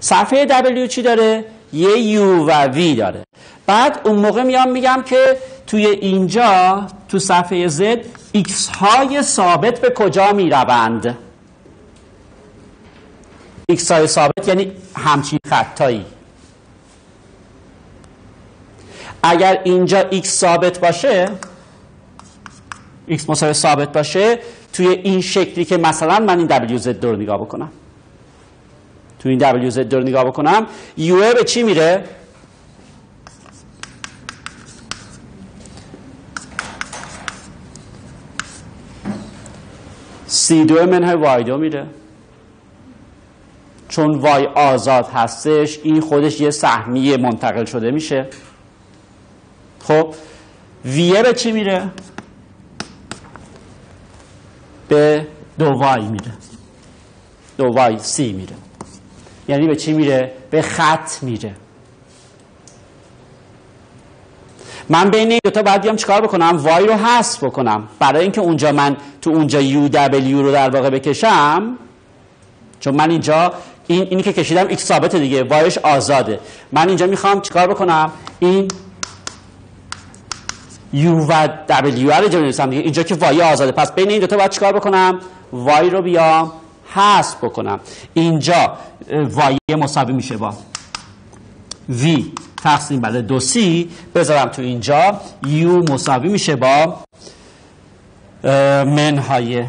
صفحه W چی داره؟ یه U و V داره. بعد اون موقع میام میگم که توی اینجا تو صفحه Z X های ثابت به کجا می‌روند؟ X های ثابت یعنی همچین خطایی اگر اینجا X ثابت باشه X مساوی ثابت باشه توی این شکلی که مثلا من این WZ رو نگاه بکنم توی این WZ رو نگاه بکنم یو به چی میره؟ سی دو منهای وای دو میره. چون وای آزاد هستش این خودش یه سهمیه منتقل شده میشه. خب ویه به چی میره؟ به دو وای میره. دو وای سی میره. یعنی به چی میره؟ به خط میره. من بین این دوتا باید بیام چیکار بکنم؟ وای رو حذف بکنم. برای اینکه اونجا من تو اونجا یو دبلیو رو در واقع بکشم چون من اینجا این اینی که کشیدم ایکس ثابته دیگه. وایش آزاده. من اینجا می‌خوام چیکار بکنم؟ این یو و دبلیو رو جا دیگه. اینجا که وای آزاده. پس بین این دوتا باید چیکار بکنم؟ وای رو بیام حذف بکنم. اینجا وای مساوی میشه با. وی تقسیم بر دو سی. بذارم تو اینجا. یو مساوی میشه با منهای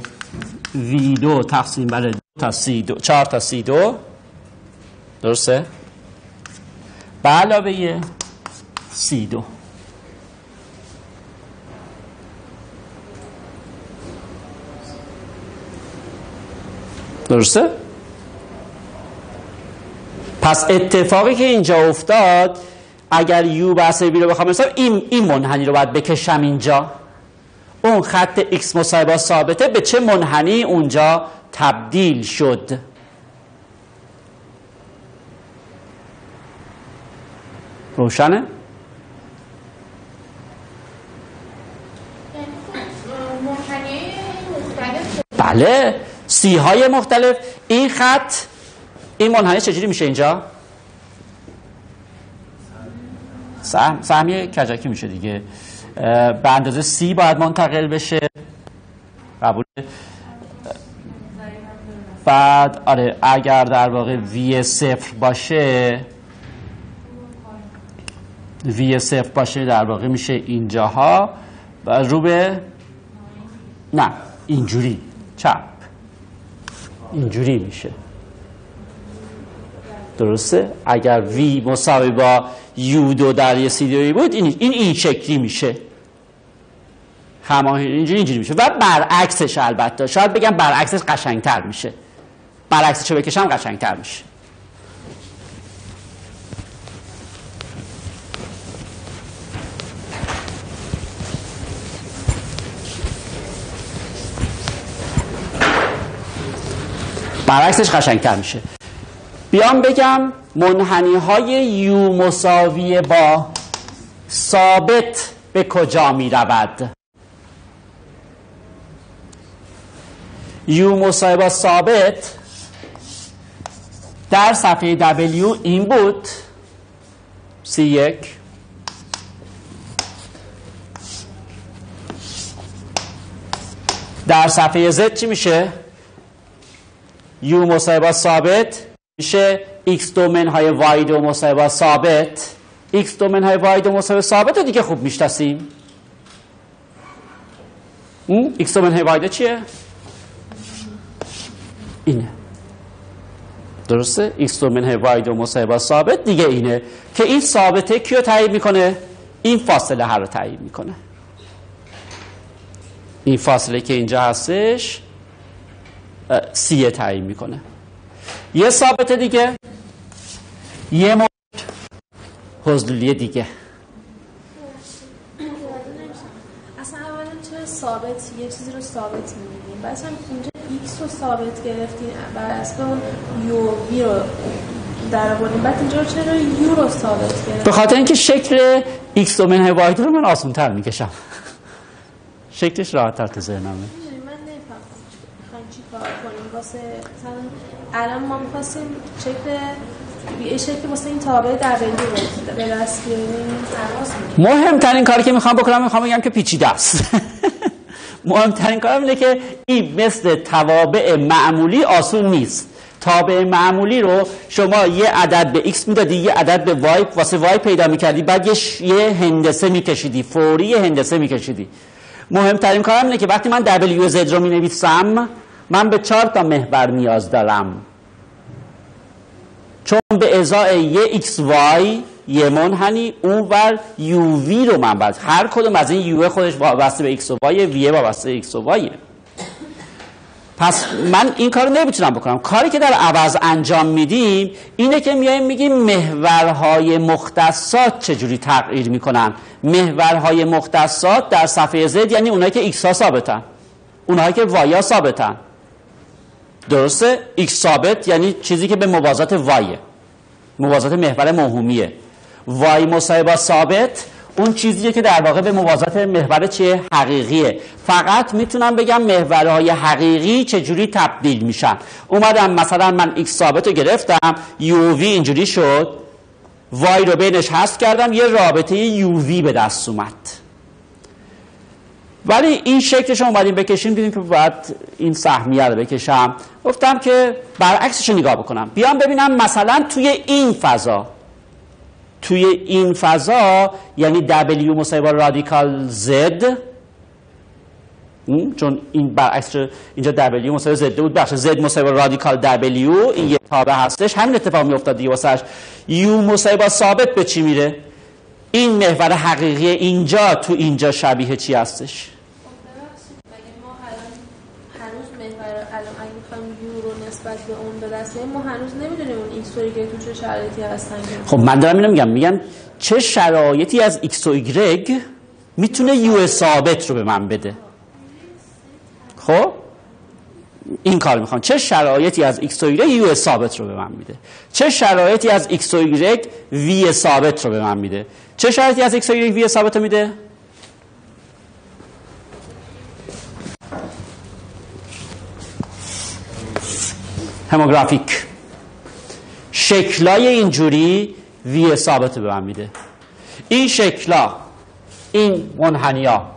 وی دو تقسیم بر دو تا سی دو. چهار تا سی دو. درسته؟ به علاوه سی دو. درسته؟ پس اتفاقی که اینجا افتاد اگر یو بحث بی رو بخوام مثلا این این منحنی رو باید بکشم اینجا. اون خط x مساوی ثابته به چه منحنی اونجا تبدیل شد. روشنه؟ بله سی های مختلف. این خط این منحنی چجوری میشه اینجا؟ سهم سهمی کجکی میشه دیگه. به اندازه سی باید منتقل بشه. قبول؟ بعد آره اگر در واقع وی صفر باشه وی صفر باشه در واقع میشه اینجاها. و رو به نه اینجوری. چپ. اینجوری میشه. درسته؟ اگر وی مساوی با یو دو در یه سی بود این این این شکلی میشه. هماهنگ اینجوری اینجوری میشه. و برعکسش البته. شاید بگم برعکسش قشنگتر میشه. برعکسش رو بکشم قشنگتر میشه. برعکسش قشنگتر میشه. بیام بگم منحنی های یو مساوی با ثابت به کجا می رود یو مصاحب ثابت در صفحه W این بود. سی یک. در صفحه Z چی میشه؟ یو مصاحب ثابت میشه x دومن های واید و مصاحب ثابت. X دومن های واید و مصاحب ثابت رو دیگه خوب می‌شناسیم. x دومن های واید چیه؟ اینه. درسته؟ x دومن های واید و مصاحب ثابت دیگه اینه که این ثابته کیو تعیین می‌کنه؟ این فاصله هر رو تعیین می‌کنه. این فاصله که اینجا هستش سیه تعیین می‌کنه. یه ثابت دیگه؟ یه مورد حضولی دیگه. اصلا اولا چرا ثابت یه چیزی رو ثابت می‌بینیم. بعد هم اینجا x رو ثابت گرفتیم بر اساس اون یو وی رو در آوردیم. بعد اینجا چرا یو رو ثابت گرفتیم؟ به خاطر اینکه شکل دومن های واحد رو من آسان تر می‌کشم. شکلش راحت تر تو ذهنمه. من نمی‌فهمم می‌خوایم چی کار کنیم. واسه مثلا الان ما می‌خواستیم شکل واسه این. مهمترین کاری که می‌خوام بکنم می‌خوام بگم که پیچیده است. مهمترین کارم اینه که این مثل توابع معمولی آسون نیست. تابع معمولی رو شما یه عدد به x می‌دادی یه عدد به y واسه y پیدا می‌کردی بعد یه, ش... یه هندسه میکشیدی فوری یه هندسه میکشیدی. مهمترین کارم اینه که وقتی من w z رو می‌نویسم من به چهار تا محور نیاز دارم. چون به ازای یه ایکس وای یه منحنی اون ور یو وی رو من باید هر کدوم از این یو خودش وابسته به ایکس و وای وی وابسته ایکس و وایه پس من این کار نمی‌تونم بکنم. کاری که در عوض انجام میدیم اینه که میایم میگیم محورهای مختصات چجوری تغییر می‌کنن. محورهای مختصات در صفحه z یعنی اونایی که ایکس ها ثابتن. اونایی که y ها ثابتن. درسته؟ ایکس ثابت یعنی چیزی که به موازات y ه موازات محور موهومیه. y مساوی ثابت اون چیزیه که در واقع به موازات محور چیه حقیقیه. فقط می‌تونم بگم محورهای حقیقی چجوری تبدیل میشن. اومدم مثلا من ایکس ثابت رو گرفتم یو وی اینجوری شد. وای رو بینش هست کردم یه رابطه یو وی به دست اومد. ولی این شکلش اومدیم بکشیم دیدیم که باید این سهمیه رو بکشم. گفتم که برعکسش رو نگاه بکنم. بیام ببینم مثلا توی این فضا توی این فضا یعنی W مساوی با رادیکال Z چون این برعکس اینجا W مساوی Z بود. بخش Z مساوی با رادیکال W این یه تابع هستش. همین اتفاق میافتاد دیگه واسش U مساوی با ثابت به چی میره؟ این محور حقیقی اینجا تو اینجا شبیه چی هستش؟ به اون به دست ما هنوز نمی‌دونیم اون ایکس و ایگرگ تو چه شرایطی هستن خب من دارم اینو میگم. میگم چه شرایطی از x و y می‌تونه u ثابت رو به من بده؟ خب؟ این کار می‌خوام. چه شرایطی از x و y u ثابت رو به من میده؟ چه شرایطی از x و y v ثابت رو به من میده؟ چه شرایطی از و y v ثابت میده؟ هموگرافیک شکلای اینجوری وی ثابت به من میده. این شکلا این منحنیا.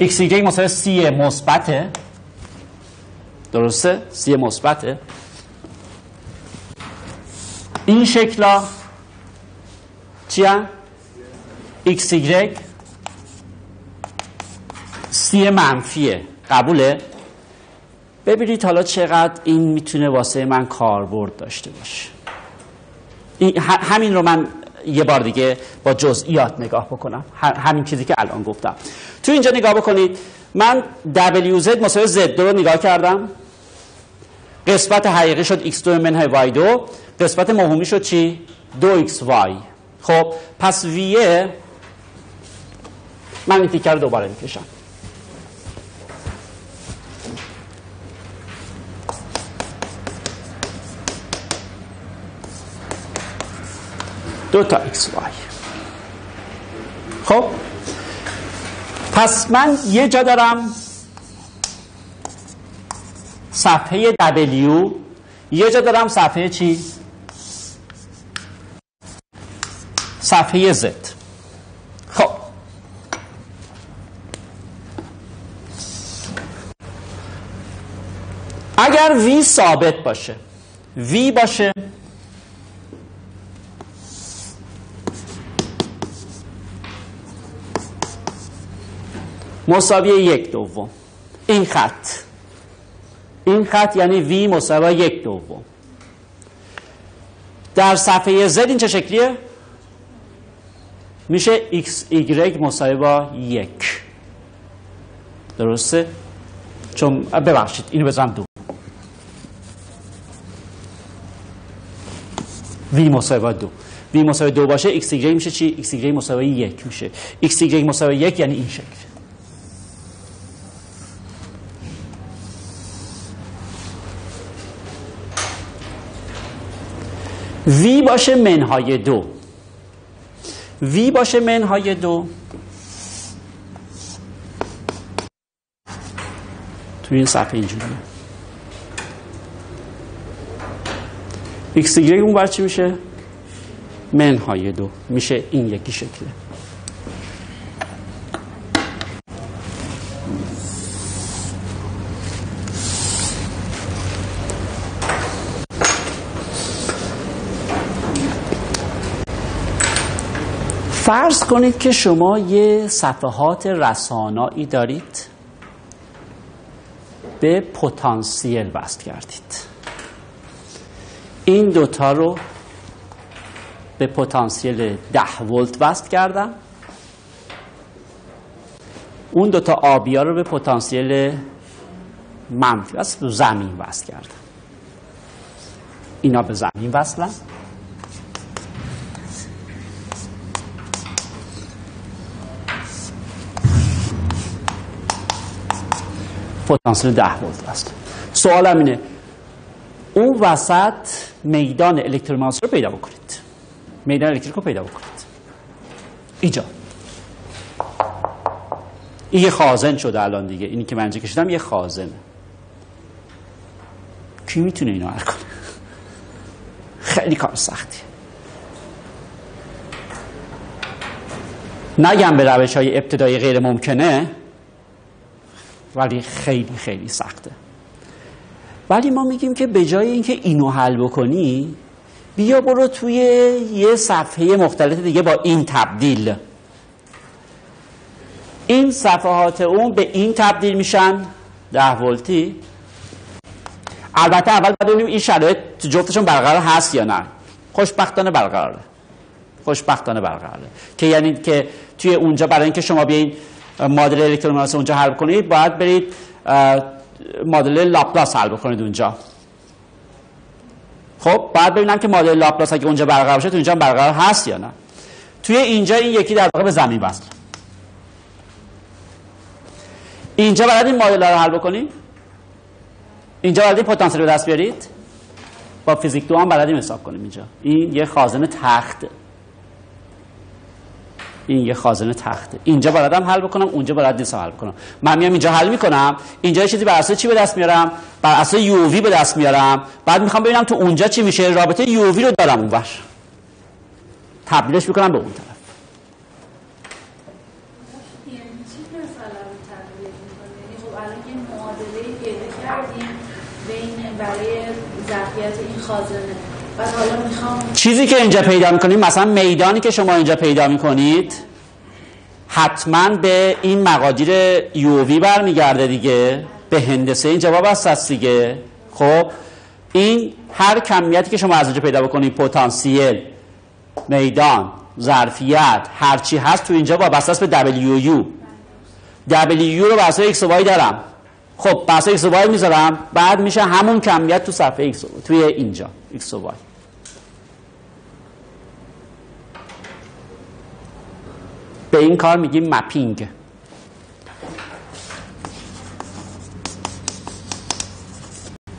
X y مساوی سی مثبته. درسته؟ سی مثبته. این شکلا چی هم؟ x y. سی منفیه. قبوله. ببینید حالا چقدر این می‌تونه واسه من کاربرد داشته باشه. همین رو من یه بار دیگه با جزئیات نگاه بکنم. همین چیزی که الان گفتم. تو اینجا نگاه بکنید. من WZ مساوی Z2 رو نگاه کردم. قسمت حقیقی شد x2 منهای y2 قسمت موهومی شد چی؟ 2xy خب پس ویه من این تیکر دوباره می‌کشم. دو تا ایکس وای خب پس من یه جا دارم صفحه W. یه جا دارم صفحه چی؟ صفحه Z. خب. اگر V ثابت باشه V باشه. مساوی یک دوم. این خط. این خط یعنی وی مساوی یک دوم در صفحه Z این چه شکلیه؟ میشه x y مساوی با یک درسته؟ چون ببخشید اینو بزنم دو وی مساوی با دو وی مساوی دو باشه x y میشه چی؟ x y مساوی یک میشه x y مساوی یک یعنی این شکل وی باشه منهای دو. وی باشه منهای دو. توی این صفحه اینجوریه. ایکس دیگری اون بر چی میشه؟ منهای دو. میشه این یکی شکله. فرض کنید که شما یه صفحات رسانایی دارید. به پتانسیل وصل کردید. این دوتا رو به پتانسیل ده ولت وصل کردم. اون دوتا آبیا رو به پتانسیل منفی وصل زمین وصل کردم. اینا به زمین وصلن. پتانسیل ده ولت است. سوالم اینه اون وسط میدان الکترومغناطیسی رو پیدا بکنید. میدان الکتریک رو پیدا بکنید. اینجا. این یه خازن شده الان دیگه. اینی که من اینجا کشیدم یه خازنه. کی می‌تونه اینو حل کنه؟ خیلی کار سختی. نگم به روش های ابتدایی غیر ممکنه. ولی خیلی خیلی سخته. ولی ما میگیم که به جای اینکه اینو حل بکنی بیا برو توی یه صفحه مختلف دیگه با این تبدیل. این صفحات اون به این تبدیل میشن. ده ولتی. البته اول باید این شرایط جفتشون برقرار هست یا نه. خوشبختانه برقراره. خوشبختانه برقراره. که یعنی که توی اونجا برای اینکه شما بیاین مدل الکترومغناطیسی اونجا حل کنید باید برید مدل لاپلاس حل بکنید اونجا. خب بعد ببینم که مدل لاپلاس اگه اونجا برقرار باشه تو اینجا برقرار هست یا نه. توی اینجا این یکی در واقع به زمین وصل. اینجا باید این مدل رو حل بکنید اینجا باید این پتانسیل رو دست بیارید. با فیزیک دو هم بلدیم حساب کنیم اینجا. این یه خازن تخت. این یه خازن تخته. اینجا بلدم حل بکنم اونجا بلد نیستم حل بکنم من میام اینجا حل می‌کنم اینجا یه چیزی بر اساس چی به دست میارم؟ بر اساس یو وی به دست میارم. بعد می‌خوام ببینم تو اونجا چی میشه رابطه یو وی رو دارم اونور تبدیلش می‌کنم به اون طرف. برای ظرفیت این خازنه. چیزی که اینجا پیدا می‌کنید مثلا میدانی که شما اینجا پیدا می‌کنید حتما به این مقادیر یووی برمیگرده دیگه. به هندسه این جواب هست دیگه. خب این هر کمیتی که شما از اینجا پیدا بکنید پتانسیل میدان ظرفیت هرچی هست تو اینجا وابسته به WU WU رو واسه x و دارم. خب بحث x و می‌ذارم بعد میشه همون کمیت تو صفحه x توی اینجا x و به این کار میگیم مپینگ.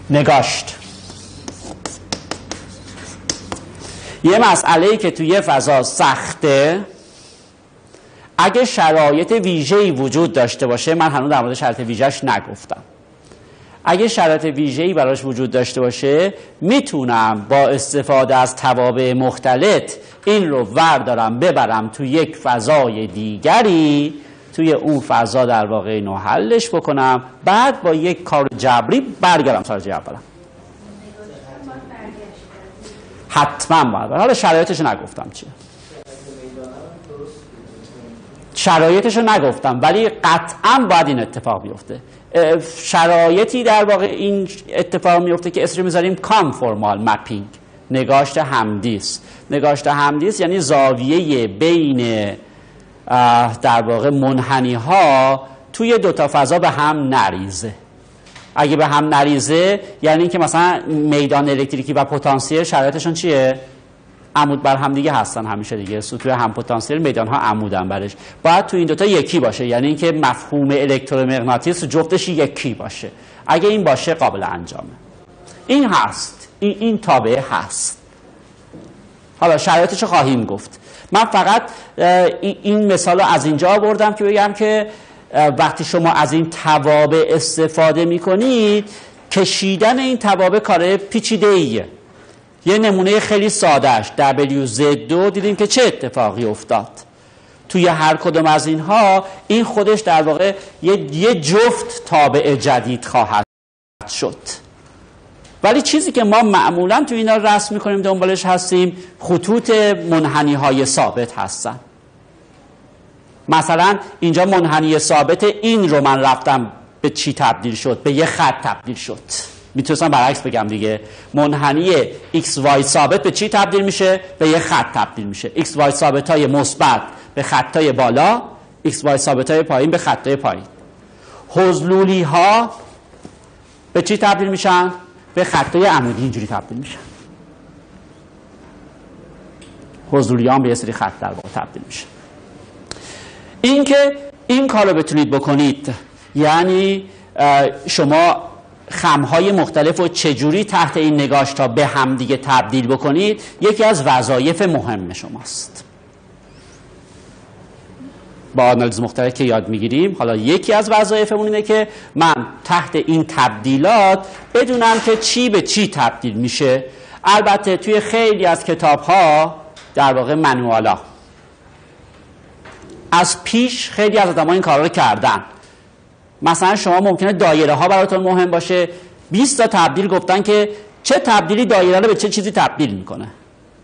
نگاشت. یه مسئله که توی فضا سخته اگه شرایط ویژه‌ای وجود داشته باشه من هنوز در مورد شرایط ویژهش نگفتم. اگه شرایط ویژه‌ای براش وجود داشته باشه می‌تونم با استفاده از توابع مختلط این رو وردارم ببرم تو یک فضای دیگری توی اون فضا در واقع اینو حلش بکنم بعد با یک کار جبری برگردم سر اولم حتما باید. حالا شرایطش نگفتم چیه. شرایطش رو نگفتم ولی قطعا باید این اتفاق بیفته. شرایطی در واقع این اتفاق میفته که اسمش می‌ذاریم کانفورمال مپینگ. نگاشت همدیست نگاشت همدیست یعنی زاویه بین در واقع منحنی ها توی دوتا فضا به هم نریزه. اگه به هم نریزه یعنی اینکه مثلا میدان الکتریکی و پتانسیل شرایطشون چیه؟ عمود بر هم دیگه هستن همیشه دیگه. سطوح هم پتانسیل میدان ها عمودن برش. باید تو این دوتا یکی باشه. یعنی اینکه مفهوم الکترومغناطیس جفتش یکی باشه. اگه این باشه قابل انجامه. این هست. این, این تابعه هست. حالا شرایطش خواهیم گفت. من فقط این مثال از اینجا آوردم که بگم که وقتی شما از این توابع استفاده می کنید کشیدن این توابع کار پیچیده ایه یه نمونه خیلی سادهش WZ2 دیدیم که چه اتفاقی افتاد. توی هر کدوم از اینها این خودش در واقع یه, جفت تابع جدید خواهد شد. ولی چیزی که ما معمولا تو اینا رسم می‌کنیم دنبالش هستیم خطوط منحنی های ثابت هستن. مثلا اینجا منحنی ثابت این رو من رفتم به چی تبدیل شد؟ به یه خط تبدیل شد. می‌تونستم برعکس بگم دیگه. منحنی x y ثابت به چی تبدیل میشه؟ به یه خط تبدیل میشه. X y ثابت های مثبت به خطای بالا x y ثابت های پایین به خطای پایین. حضلولی ها به چی تبدیل میشن؟ به خطای عمودی اینجوری تبدیل میشن. هم به یه سری خط در واقع تبدیل میشه اینکه این کار رو بتونید بکنید یعنی شما خمهای مختلف و چجوری تحت این نگاش تا به همدیگه تبدیل بکنید یکی از وظایف مهم شماست. با آنالیز مختلف که یاد می‌گیریم حالا یکی از وظایفمون اینه که من تحت این تبدیلات بدونم که چی به چی تبدیل میشه. البته توی خیلی از کتاب ها در واقع منوالا. از پیش خیلی از آدم این کار رو کردن. مثلا شما ممکنه دایره ها براتون مهم باشه. 20 تا تبدیل گفتن که چه تبدیلی دایره رو به چه چیزی تبدیل می‌کنه.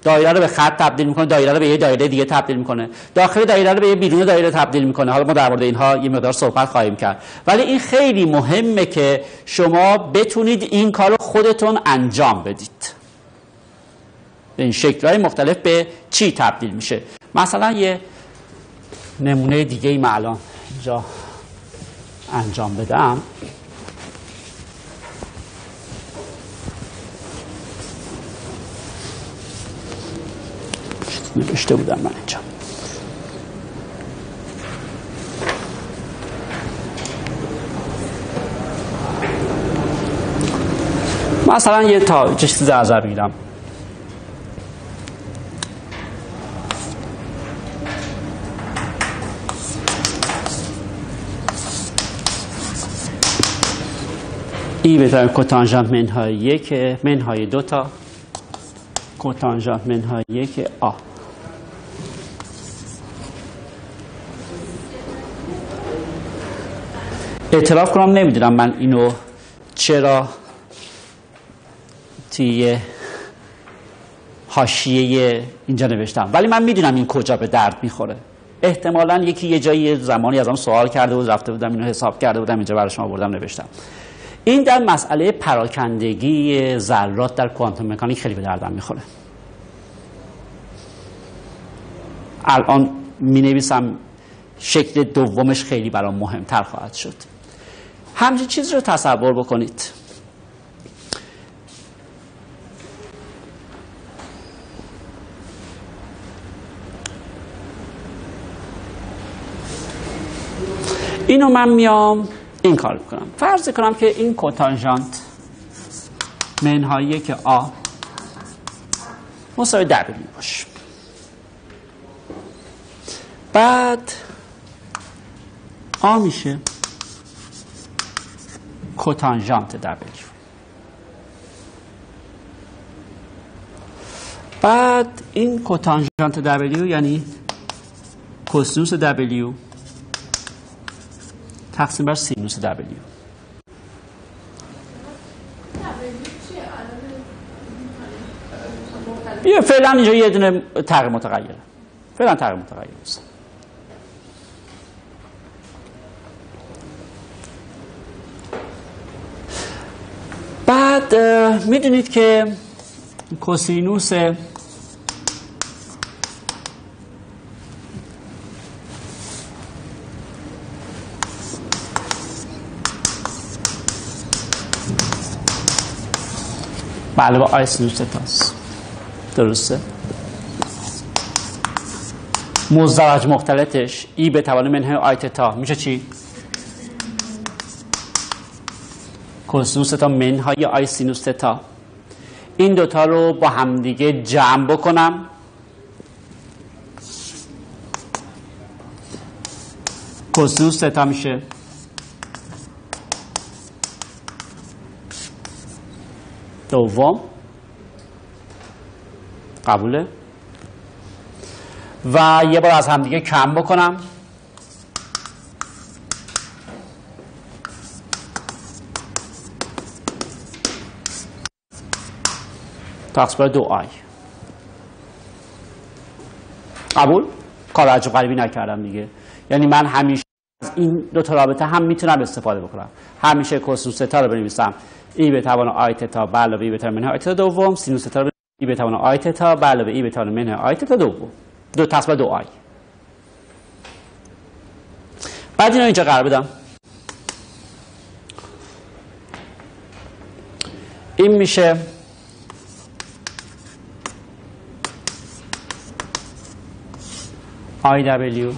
دایره رو به خط تبدیل می‌کنه دایره رو به یه دایره دیگه تبدیل می‌کنه. داخل دایره رو به یه بیرون دایره تبدیل می‌کنه. حالا ما در مورد اینها یه مقدار صحبت خواهیم کرد. ولی این خیلی مهمه که شما بتونید این کار رو خودتون انجام بدید. به این شکلهای مختلف به چی تبدیل میشه؟ مثلا یه نمونه دیگه ای الان اینجا انجام بدم. نوشته بودم من اینجا. مثلا یه تا چه چیزی از ای به طور کوتانژانت منهای یک منهای دو تا منهای یک آ اعتراف کنم نمی‌دونم من اینو چرا توی حاشیه اینجا نوشتم ولی من می‌دونم این کجا به درد می‌خوره احتمالا یکی یه جایی زمانی ازم سوال کرده بود رفته بودم اینو حساب کرده بودم اینجا برای شما بردم نوشتم این در مسئله پراکندگی ذرات در کوانتوم مکانیک خیلی به دردم می‌خوره. الان می نویسم شکل دومش خیلی برام مهمتر خواهد شد. همچین چیز رو تصور بکنید. اینو من میام این کار می‌کنم. فرض کنم که این کوتانژانت منهای که آ مساوی دبلیو باشه. بعد آ میشه کوتانژانت W بعد این کوتانژانت W یعنی کوسینوس W تقسیم بر سینوس W بیا فعلا اینجا یه دونه تغییر متغیره. فعلا تغییر متغیر است بعد می‌دونید که کوسینوس به علاوه i سینوس تتاست. درسته؟ مزدوج مختلطش. e به توان منهای i تتا میشه چی؟ کوسینوس تتا منهای i سینوس تتا این دوتا رو با همدیگه جمع بکنم. کوسینوس تتا میشه. دوم. قبوله. و یه بار از همدیگه کم بکنم. تقسیم دو آی. قبول؟ کار عجب غریبی نکردم دیگه. یعنی من همیشه از این دو تا رابطه هم می‌تونم استفاده بکنم. همیشه کوسینوس تتا رو بنویسم. e به توان i تتا به علاوه e به توان منهای i تتا دوم. سینوس تتا e به توان i تتا به علاوه e به توان منهای i تتا دوم. دو تقسیم دو i. بعد اینو اینجا قرار بدم. این میشه دبلیو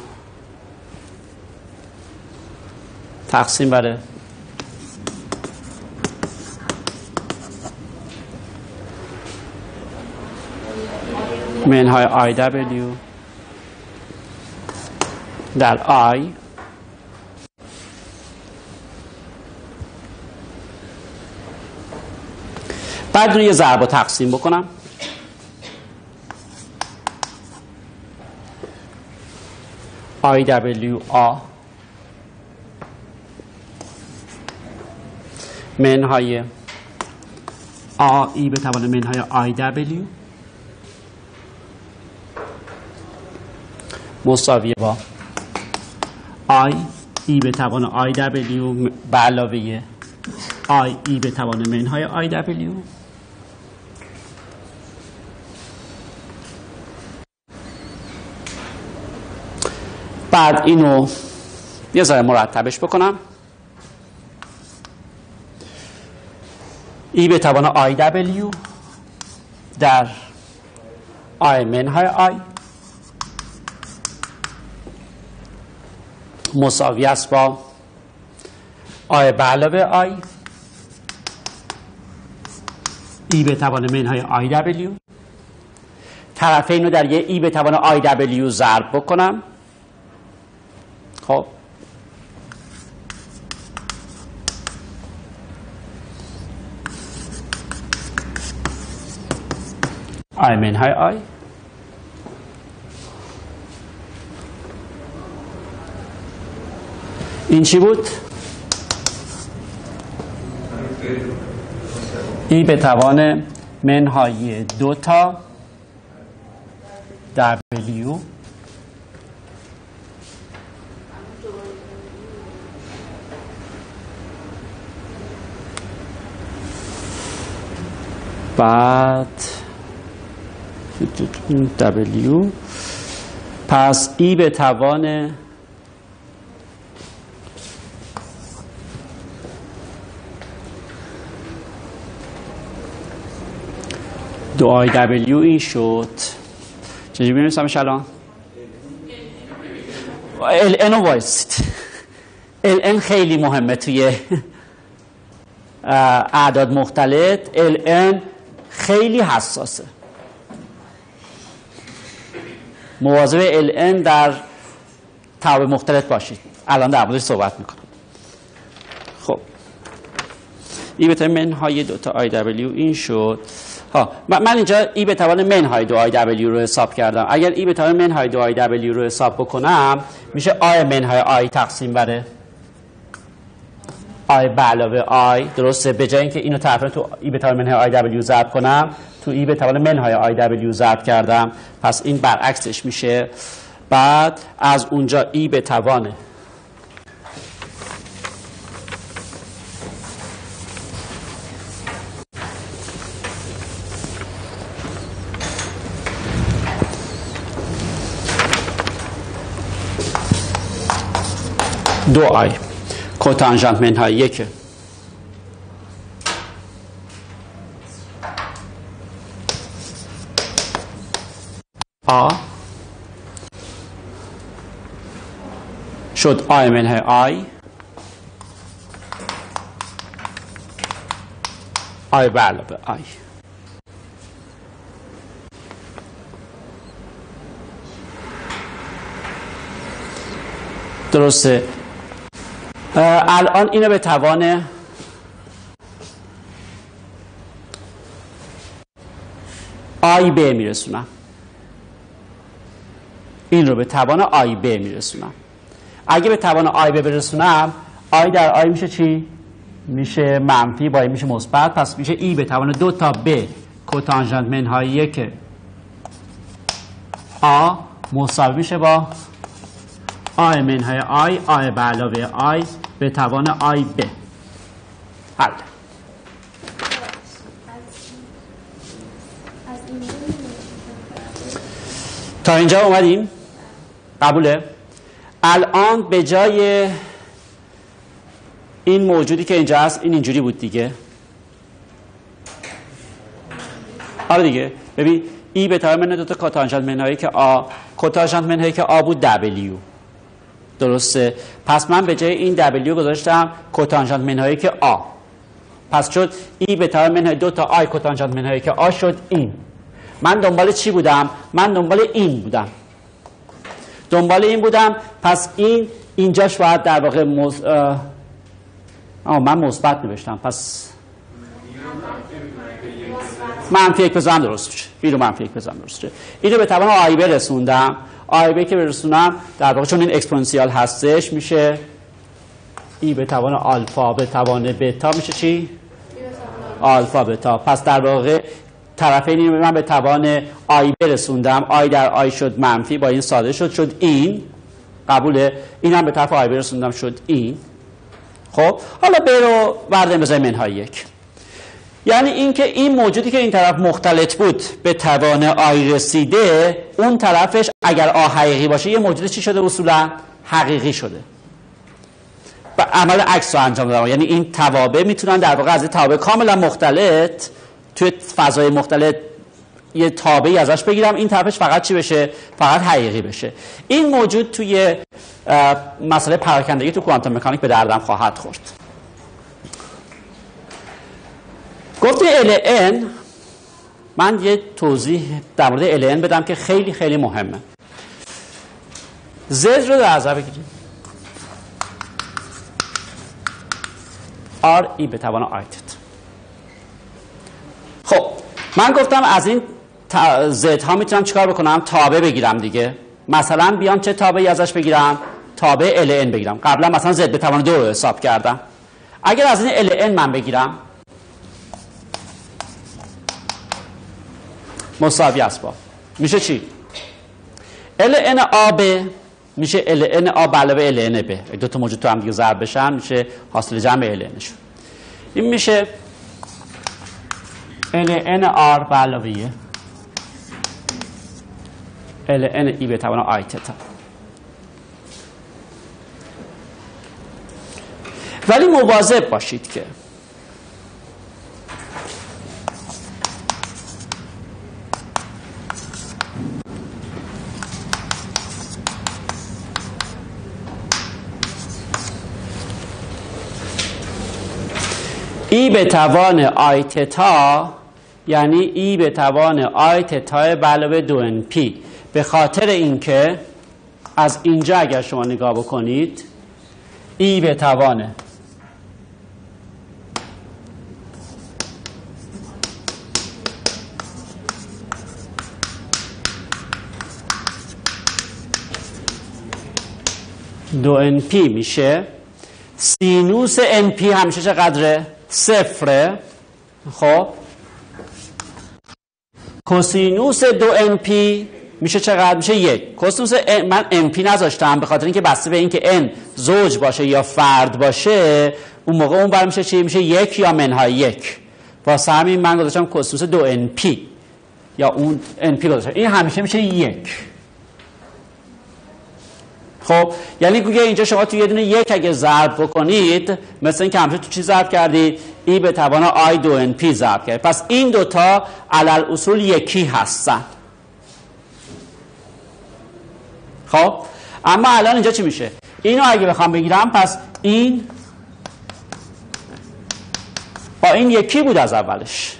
تقسیم بره منهای آی دبلیو در آی. بعد رو یه ضرب تقسیم بکنم. آی دبلیو آ. منهای آ ای به توان منهای آی دبلیو. مساویه با آی ای به توان آی دبلیو به علاوه آی ای به توان منهای آی دبلیو. بعد اینو یه ذره مرتبش بکنم. ای به توان آی دبلیو در آی منهای آی. مساوی است با i به علاوه آ. ای به توان منهای آی دبلیو. طرفین رو در یه ای به توان آی دبلیو ضرب بکنم. خب. آی منهای آی. این چی بود؟ ای به توان منهای دو تا دبلیو بعد W پس ای به توان دو آی دبلیو این شد. چجوری بنویسمش الان؟ ln وایست ln خیلی مهمه توی اعداد مختلط. ln خیلی حساسه. مواظب ln در اعداد مختلط باشید. الان در موردش صحبت می‌کنم. خب. ای به توان منهای دو تا آی دبلیو این شد. ها من اینجا ای به توان منهای دو آی دبلیو رو حساب کردم. اگر ای به توان منهای دو آی دبلیو رو حساب بکنم میشه i منهای آ تقسیم بر. i به علاوه آ درسته؟ به جای اینکه اینو طرف تو ای به توان منهای آی دبلیو ضرب کنم تو ای به توان منهای آی دبلیو ضرب کردم. پس این برعکسش میشه. بعد از اونجا e به توان دو i. کوتانژانت منهای یک. آ. شد i منهای آ. i به علاوه آ. درسته. الان اینو به توان i ب میرسونم. این رو به توان i ب میرسونم. اگه به توان i ب برسونم i در i میشه چی؟ میشه منفی با این میشه مثبت. پس میشه e به توان دو تا ب کوتانژانت منهای یک. آ مساوی میشه با i منهای آ i به علاوه آ به توان i ب. حل. تا اینجا اومدیم؟ قبوله. الان به جای این موجودی که اینجا هست این اینجوری بود دیگه. آره دیگه. ببین ای به توان من دو تا کاتانژانت منهایی که آ کاتانژانت منهایی که آ بود دبلیو. درسته. پس من به جای این دبلیو گذاشتم کوتانژانت منهایی که آ. پس شد ای به توان منهای دو تا آی کوتانژانت منهایی که آ شد این. من دنبال چی بودم؟ من دنبال این بودم. دنبال این بودم پس این اینجاش باید در واقع مز... آه من مثبت نوشتم. پس منفی یک بزن درست میشه. این رو منفی یک بزن درست میشه. این رو به توان i برسوندم. i b که برسونم. در واقع چون این exponential هستش میشه e به توان آلفا به توان بتا میشه چی؟ آلفا بتا. پس در واقع طرفین من به توان i برسوندم. i در i شد منفی با این ساده شد. شد این. قبوله. این هم به طرف i برسوندم شد این. خب حالا ب رو برداریم بذاریم منهای یک. یعنی اینکه این موجودی که این طرف مختلط بود به توان آی رسیده اون طرفش اگر آ حقیقی باشه یه موجود چی شده؟ اصولا حقیقی شده. و عمل عکس رو انجام دادم یعنی این توابع می‌تونن در واقع از توابع کاملا مختلط توی فضای مختلط یه تابعی ازش بگیرم. این طرفش فقط چی بشه؟ فقط حقیقی بشه. این موجود توی مسئله پراکندگی تو کوانتوم مکانیک به دردم خواهد خورد. گفته LN من یه توضیح در مورد LN بدم که خیلی خیلی مهمه. Z رو در نظر بگیریم. R ای به توان آیتت خب من گفتم از این زد ها می‌تونم چیکار بکنم؟ تابع بگیرم دیگه. مثلا بیام چه تابعی ازش بگیرم؟ تابع LN بگیرم. قبلا مثلا زد به توان دو رو حساب کردم. اگر از این LN من بگیرم مساوی است با. میشه چی؟ LN آب میشه LN آ به علاوه LN ب. دو تا موجود تو هم دیگه ضرب بشن میشه حاصل جمع شون این میشه LN R به علاوه LN ای به توان آی تتا ولی مواظب باشید که ای به توان آی تتا یعنی ای به توان آی تتا به علاوه دو ان پی. به خاطر اینکه از اینجا اگر شما نگاه بکنید ای به توان. دو ان پی میشه. سینوس ان پی همیشه چقدره؟ صفره. خب. کوسینوس دو ان پی میشه چقدر؟ میشه یک. کوسینوس من ان پی نذاشتم به خاطر اینکه بسته به اینکه ان زوج باشه یا فرد باشه اون موقع اون بر میشه چی؟ میشه یک یا منهای یک. واسه همین من گذاشتم کوسینوس دو ان پی. یا اون ان پی گذاشتم. این همیشه میشه یک. خب یعنی گویا اینجا شما تو یه دونه یک اگه ضرب بکنید مثل اینکه همیشه تو چی ضرب کردید ای به توان آی دو ان پی ضرب کرد پس این دوتا علل اصول یکی هستن. خب اما الان اینجا چی میشه؟ اینو اگه بخوام بگیرم پس این با این یکی بود از اولش.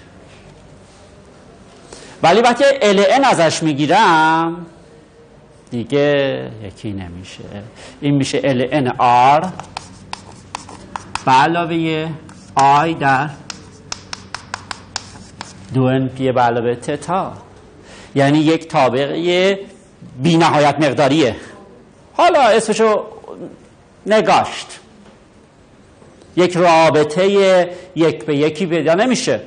ولی وقتی ال ازش می‌گیرم دیگه یکی نمیشه. این میشه ln r. به علاوه i در دو پی به علاوه تتا. یعنی یک طابقه بی نهایت مقداریه. حالا اسمشو نگاشت. یک رابطه یک به یکی پیدا نمیشه.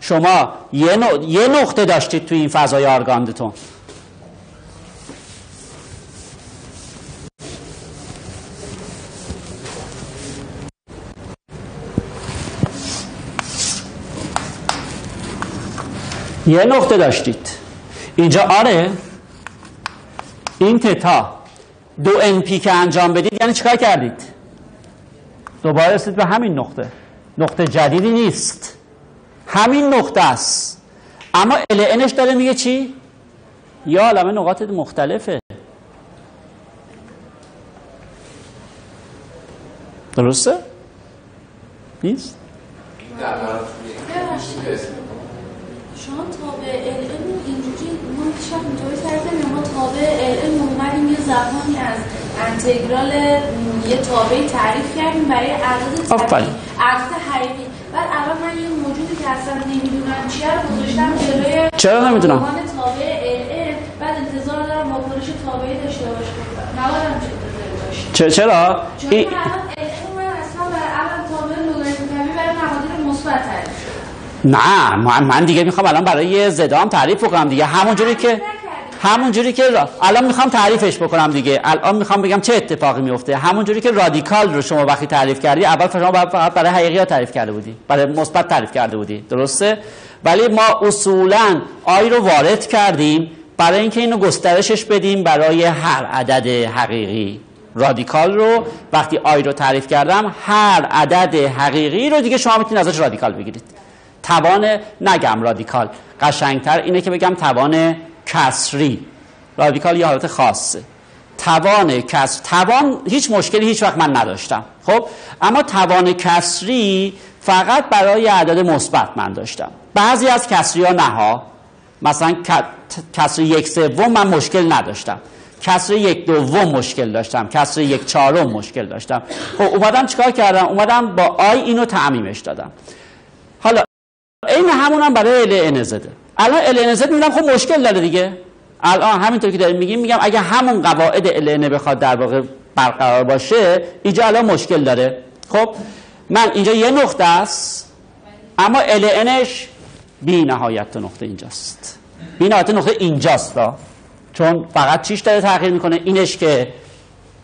شما یه, نقطه داشتید تو این فضای آرگاندتون. یه نقطه داشتید. اینجا آره. این تتا دو ان پی که انجام بدید یعنی چیکار کردید؟ دوباره رسید به همین نقطه. نقطه جدیدی نیست. همین نقطه است. اما ال داره میگه چی؟ یا عالمه نقاط مختلفه. درسته؟ نیست؟ شما تابع علم اینجوری ما شاید اینطوری کردیم ما تابع علم اومدیم یه زبانی از انتگرال یه تابعی تعریف کردیم برای اعداد طبیعی. اعداد حقیقی بعد اول من یه موجودی که اصلا نمی‌دونم چیه رو گذاشتم جلوی چرا نمی‌دونم؟ تابع علم بعد انتظار دارم واکنش تابعی داشته باشه. نباید چرا؟ چرا چون الان علم من اصلا برای اول تابع لوگاریتم طبیعی برای مقادیر مثبت تعریف نه من دیگه می‌خوام الان برای زدام تعریف بکنم دیگه. همون جوری که همون جوری که الان می‌خوام تعریفش بکنم دیگه. الان می‌خوام بگم چه اتفاقی میفته همون جوری که رادیکال رو شما وقتی تعریف کردی اول شما فقط برای حقیقی تعریف کرده بودی. برای مثبت تعریف کرده بودی. درسته؟ ولی ما اصولا آی رو وارد کردیم برای اینکه اینو گسترشش بدیم برای هر عدد حقیقی. رادیکال رو وقتی آی رو تعریف کردم هر عدد حقیقی رو دیگه شما می‌تونید ازش رادیکال بگیرید. توان نگم رادیکال. قشنگتر اینه که بگم توان کسری. رادیکال یه حالت خاصه. توان کسر توان هیچ مشکلی هیچ وقت من نداشتم. خب؟ اما توان کسری فقط برای اعداد مثبت من داشتم. بعضی از کسری ها نها مثلا کسری یک سوم من مشکل نداشتم. کسر یک دوم مشکل داشتم. کسر یک چهارم مشکل داشتم. خب اومدم چیکار کردم؟ اومدم با آی اینو تعمیمش دادم. این همون هم برای زده الان ال زد میگم خب مشکل داره دیگه. الان همینطور که داریم میگیم میگم اگه همون قواعد ال بخواد در واقع برقرار باشه اینجا الان مشکل داره. خب من اینجا یه نقطه است اما ال بی نهایت نقطه اینجاست. بی نهایت نقطه اینجاست دا. چون فقط چیش داره تغییر می‌کنه؟ اینش که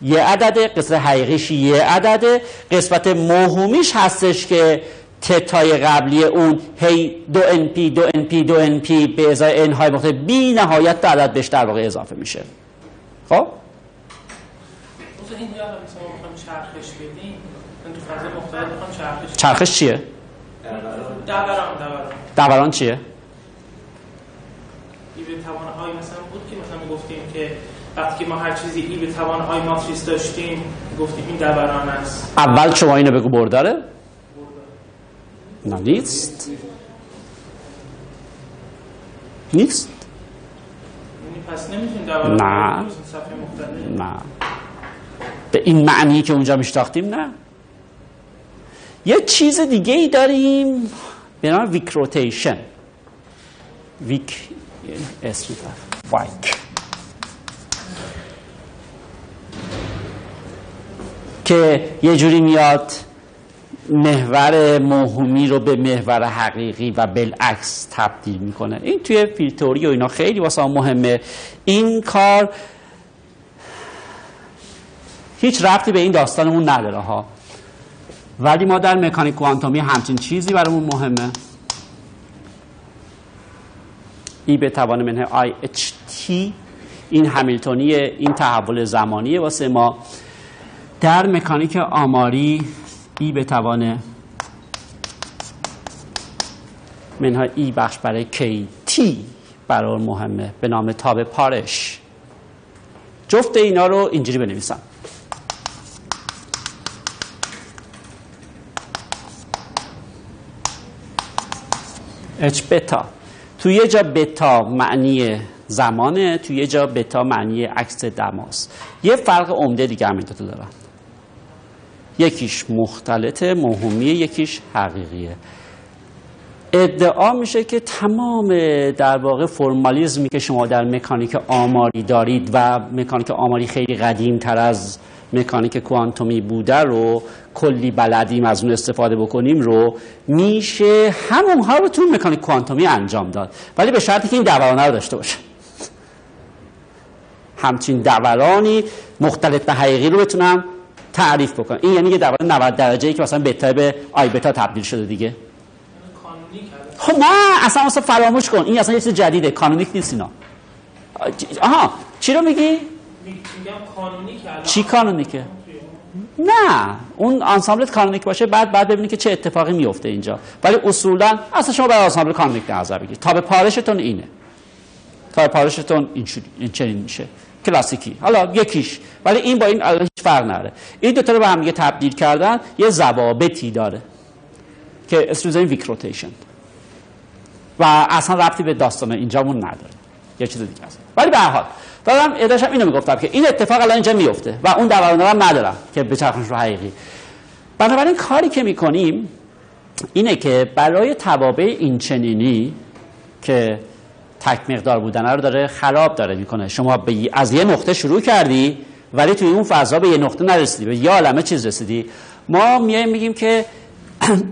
یه عدده قسمت حقیقیش یه عدده قسمت موهومیش هستش که تتای قبلی اون هی دو ان پی دو ان پی دو ان پی به ازای ان های مختلف بی نهایت عدد بهش در واقع اضافه میشه. خب؟ چرخش چیه؟ دوران دوران. چیه؟ ای به توان آی مثلا بود که مثلا گفتیم که وقتی ما هر چیزی ای به توان آی ماتریس داشتیم گفتیم این دوران است. اول شما اینو بگو برداره. نه نیست نیست پس نه. نه. به این معنی که اونجا میشتاختیم نه. یه چیز دیگه ای داریم به نام ویک روتیشن ویک اسم وایک که یه جوری میاد محور موهومی رو به محور حقیقی و بالعکس تبدیل می‌کنه. این توی فیلتوری و اینا خیلی واسه مهمه. این کار هیچ ربطی به این داستانمون نداره ها. ولی ما در مکانیک کوانتومی همچین چیزی برامون مهمه. ای به توان منه آی اچ تی. این همیلتونی این تحول زمانیه واسه ما. در مکانیک آماری ای به توان منها ای بخش برای کی تی برای مهمه به نام تاب پارش. جفت اینا رو اینجوری بنویسم. اچ بتا. توی یه جا بتا معنی زمانه توی یه جا بتا معنی عکس دماست یه فرق عمده دیگه همین دوتا دارن یکیش مختلطه موهومیه یکیش حقیقیه. ادعا میشه که تمام در واقع فرمالیزمی که شما در مکانیک آماری دارید و مکانیک آماری خیلی قدیم تر از مکانیک کوانتومی بوده رو کلی بلدیم از اون استفاده بکنیم رو میشه همونها رو تو مکانیک کوانتومی انجام داد. ولی به شرطی که این دورانه رو داشته باشه. همچین دورانی مختلف به حقیقی رو بتونم تعریف بکنم. این یعنی یه دوران 90 درجه ای که مثلا بتا به آی بتا تبدیل شده دیگه. خب نه اصلا اصلا فراموش کن. این اصلا یه چیز جدیده. کانونیک نیست اینا. آها چی رو میگی؟ چی کانونیکه؟ نه. اون آنسامبلت کانونیک باشه بعد بعد ببینید که چه اتفاقی میفته اینجا. ولی اصولا اصلا شما برای آنسامبل کانونیک نظر بگیرید. تابع پارشتون اینه. تابع پارشتون این, این چنین میشه. کلاسیکی. حالا یکیش ولی این با این هیچ فرق نداره. این دو تا رو به هم دیگه تبدیل کردن یه ضوابطی داره که اسم ویک روتیشن و اصلا ربطی به داستان اینجامون نداره. یه چیز دیگه است. ولی به هر حال دارم اداشم اینو می‌گفتم که این اتفاق الان اینجا میفته و اون دوران هم ندارم که بچرخونش رو حقیقی. بنابراین کاری که می‌کنیم اینه که برای توابع این چنینی که تک مقدار بودن رو داره خراب داره می‌کنه. شما به از یه نقطه شروع کردی ولی توی اون فضا به یه نقطه نرسیدی به یه عالمه چیز رسیدی. ما میایم میگیم که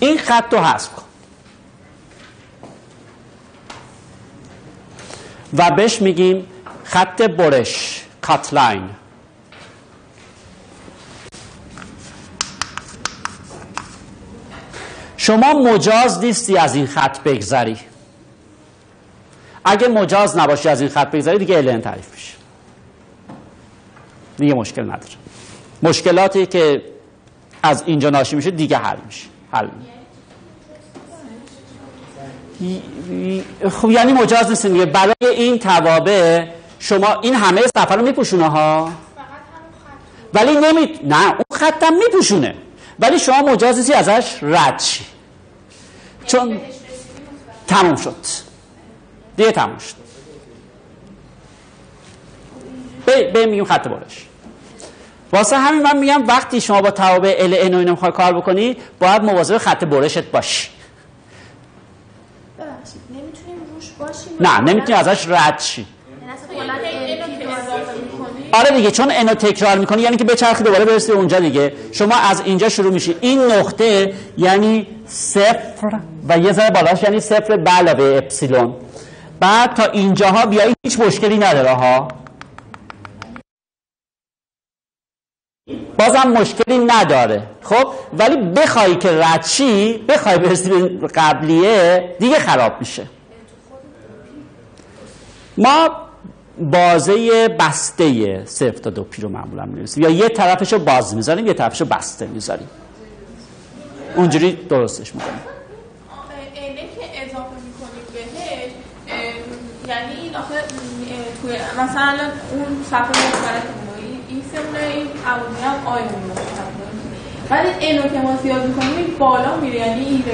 این خط رو حذف کن. و بهش میگیم خط برش کاتلاین شما مجاز نیستی از این خط بگذری. اگه مجاز نباشی از این خط بگذری دیگه الین تعریف میشه. دیگه مشکل نداره. مشکلاتی که از اینجا ناشی میشه دیگه حل میشه. حل خب یعنی مجاز نیستیم دیگه. برای این توابع شما این همه سفر رو میپوشونه ها؟ ولی نمی نه اون خطم میپوشونه. ولی شما مجاز نیستی ازش رد شی. چون تموم شد. دیگه تموم شد. به میگیم خط برش واسه همین من میگم وقتی شما با توابع ال ان و اینو می‌خوای کار بکنی باید مواظب خط برشت باشی نه نمی‌تونی ازش رد شی آره دیگه چون اینو تکرار می‌کنی یعنی که بچرخی دوباره برسی اونجا دیگه. شما از اینجا شروع میشی. این نقطه یعنی صفر و یه ذره بالاش یعنی صفر به علاوه اپسیلون. بعد تا اینجاها بیایی هیچ مشکلی نداره ها بازم مشکلی نداره. خب؟ ولی بخوای که ردشی بخوای برسی به قبلیه دیگه خراب میشه. ما بازه بسته صفر تا دو پی رو معمولا می‌نویسیم یا یه طرفش رو باز می‌ذاریم یه طرفش رو بسته می‌ذاریم. اونجوری درستش می‌کنیم. که اضافه می‌کنیم بهش یعنی این آخه توی مثلا اون صفحه مختلف این سمونه این عمومی هم آیمون ولی اینو که ما زیاد می‌کنیم بالا میره. یعنی این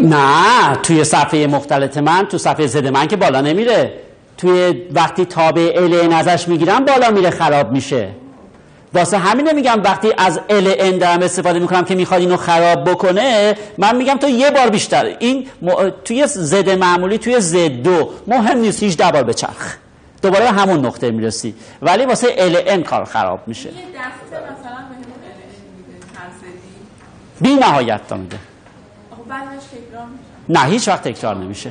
نه توی صفحه مختلط من تو صفحه زد من که بالا نمیره. توی وقتی تابع ال ازش می‌گیرم بالا میره خراب میشه. واسه همینه میگم وقتی از ال دارم استفاده می‌کنم که می‌خواد اینو خراب بکنه من میگم تو یه بار بیشتر. این م... توی زد معمولی توی زد دو مهم نیست هیچ بار به چرخ. دوباره همون نقطه می‌رسی. ولی واسه ال کار خراب میشه. یه دفعه مثلا بی نهایت تا میده. نه هیچ وقت تکرار نمیشه.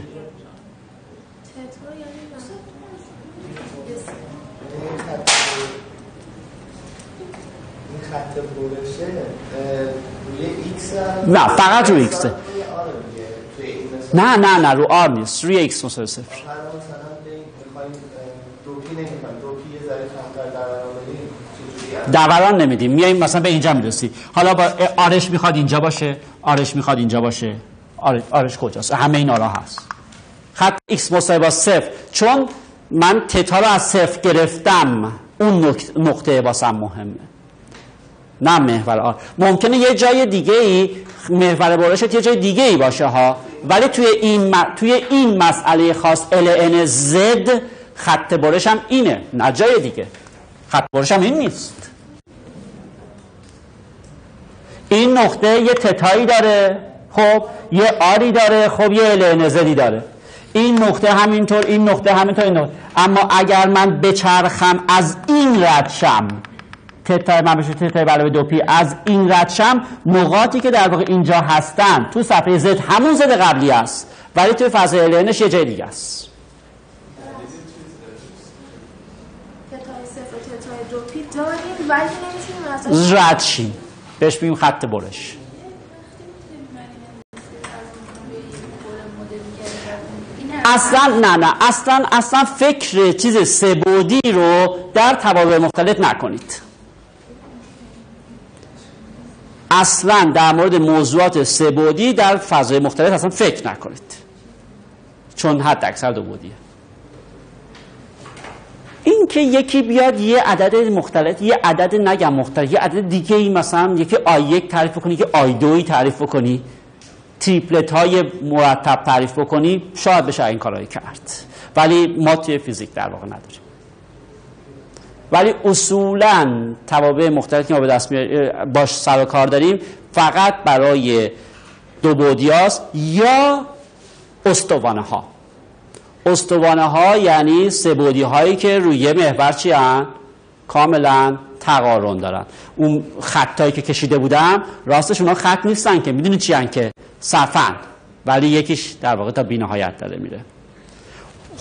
نه فقط روی ایکسه نه نه نه رو آر نیست روی ایکس مساوی صفر. دوران نمیدیم میایم مثلا به اینجا می‌رسی. حالا با آرش می‌خواد اینجا باشه آرش می‌خواد اینجا باشه. آرش, آرش کجاست؟ همه این آرا هست. خط x مساوی با صفر. چون من تتا رو از صفر گرفتم. اون نقطه واسم مهمه. نه محور آر ممکنه یه جای دیگه ای محور برشت یه جای دیگه ای باشه ها. ولی توی این م- توی این مسئله خاص ln z خط برش هم اینه. نه جای دیگه. خط برش هم این نیست. این نقطه یه تتایی داره. خب یه آری داره. خب یه ln زدی داره. این نقطه همینطور این نقطه همینطور این نقطه. اما اگر من بچرخم از این ردشم تتا من بشه تتا علاوه دو پی. از این ردشم نقاطی که در واقع اینجا هستن تو صفحه زد همون زد قبلی است. ولی تو فضای الینش یه جای دیگه است. تتای تتای رد شیم. بهش میگیم خط برش. اصلا نه نه. اصلا اصلا فکر چیز سبودی رو در توابع مختلف نکنید. اصلا در مورد موضوعات سبودی در فضای مختلف اصلا فکر نکنید. چون حد اکثر دو بودیه این که یکی بیاد یه عدد مختلف یه عدد نگم مختلف یه عدد دیگه ای مثلا یکی آی یک تعریف کنی که آی دوی تعریف بکنی. تریپلت های مرتب تعریف بکنی شاید بشه این کارهایی کرد. ولی ما توی فیزیک در واقع نداریم. ولی اصولا توابع مختلفی که ما به دست باش سر کار داریم فقط برای دو بودیاست یا استوانه ها استوانه ها یعنی سبودی هایی که روی یه محور چی هن؟ کاملا تقارن دارن. اون خطایی که کشیده بودم راستش اونا خط نیستن که. می‌دونی چی که؟ صفن. ولی یکیش در واقع تا بینهایت داره میره.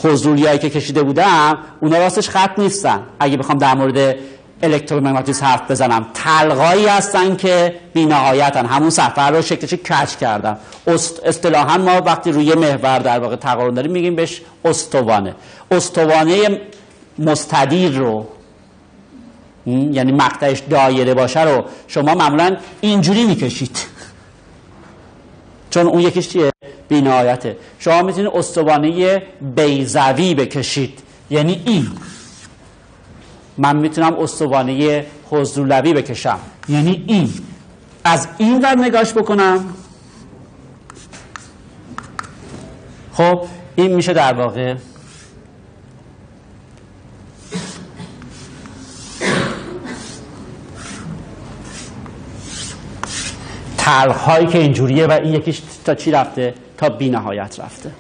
حضوری هایی که کشیده بودم اونا راستش خط نیستن. اگه بخوام در مورد الکترومغناطیسم حرف بزنم تلقایی هستن که بینهایتن. همون سفر رو شکلش کردن. است- اصطلاحا ما وقتی روی محور در واقع تقارن داریم میگیم بهش استوانه. استوانه مستدیر رو یعنی مقطعش دایره باشه رو شما معمولا اینجوری می‌کشید. چون اون یکیش چیه؟ بینهایته شما می‌تونید استوانه بیزوی بکشید. یعنی این. من می‌تونم استوانه حضرولوی بکشم. یعنی این. از این ور نگاش بکنم. خب این میشه در واقع تلخ هایی که اینجوریه و این یکیش تا چی رفته؟ تا بی نهایت رفته.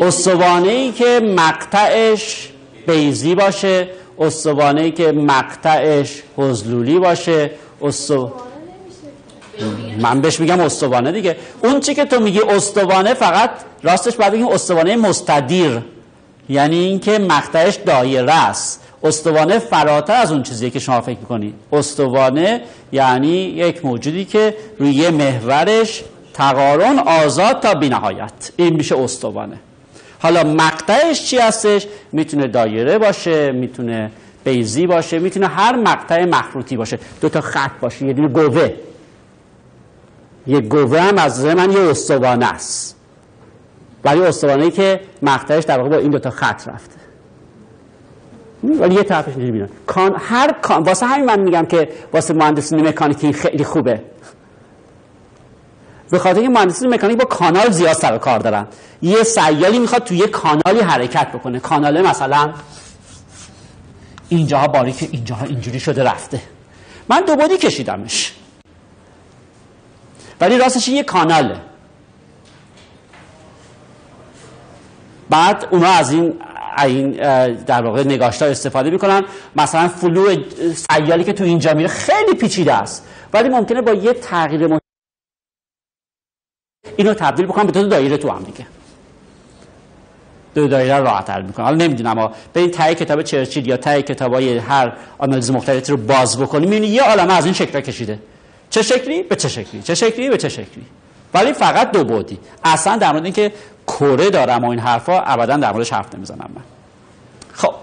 استوانه ای که مقطعش بیزی باشه استوانه ای که مقطعش حضلولی باشه استو... من بهش میگم استوانه دیگه. اون چی که تو میگی استوانه فقط راستش باید بگیم استوانه مستدیر. یعنی اینکه مقطعش دایره است. استوانه فراتر از اون چیزیه که شما فکر می‌کنید استوانه یعنی یک موجودی که روی یه محورش تقارن آزاد تا بینهایت. این میشه استوانه. حالا مقطعش چی هستش؟ می‌تونه دایره باشه می‌تونه بیزی باشه می‌تونه هر مقطع مخروطی باشه. دو تا خط باشه یه دونه گوه. یه گوه هم از من یه استوانه است. ولی استوانه ای که مقطعش در واقع با این دو تا خط رفته. ولی یه طرفش اینجوری بیرون کان هر کان واسه همین من میگم که واسه مهندسی مکانیکی خیلی خوبه. به خاطر اینکه مهندسی مکانیک با کانال زیاد سر کار دارن. یه سیالی می‌خواد توی یه کانالی حرکت بکنه. کاناله مثلا اینجاها باریک اینجاها اینجوری شده رفته. من دو بودی کشیدمش. ولی راستش یه کاناله. بعد اونا از این این در واقع نگاشتا استفاده می‌کنن. مثلا flow سیالی که تو اینجا میره خیلی پیچیده است. ولی ممکنه با یه تغییر اینو تبدیل بکنم به دو دایره تو هم دیگه. دو دایره راحت حل می‌کنم. حالا نمی‌دونم اما به انتهای کتاب چرچیل یا انتهای هر آنالیز مختلطی رو باز بکنیم می‌بینی یه عالمه از این شکل کشیده. چه شکلی؟ به چه شکلی؟ چه شکلی؟ به چه شکلی؟ ولی فقط دو بودی اصلا در مورد اینکه کره دارم و این حرفا ابدا در موردش حرف نمی‌زنم من. خب.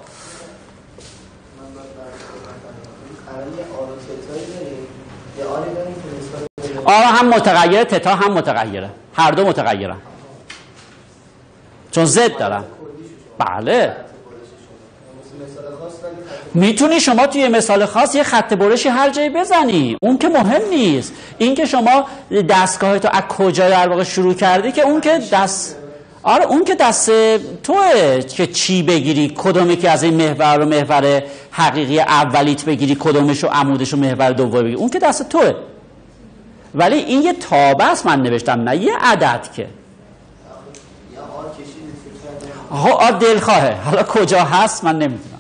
آره هم متغیره تتا هم متغیره. هر دو متغیرن. چون زد دارن. بله. می‌تونی شما توی مثال خاص یه خط برشی هر جایی بزنی. اون که مهم نیست. این که شما دستگاه تو از کجا در واقع شروع کردی که اون که دست آره اون که دست توه که چی بگیری کدومی که از این محور رو محور حقیقی اولیت بگیری کدومش رو عمودش رو محور دوم بگیری؟ اون که دست توه. ولی این یه تابه است من نوشتم نه یه عدد که. آها آ دلخواهه. حالا کجا هست؟ من نمی‌دونم.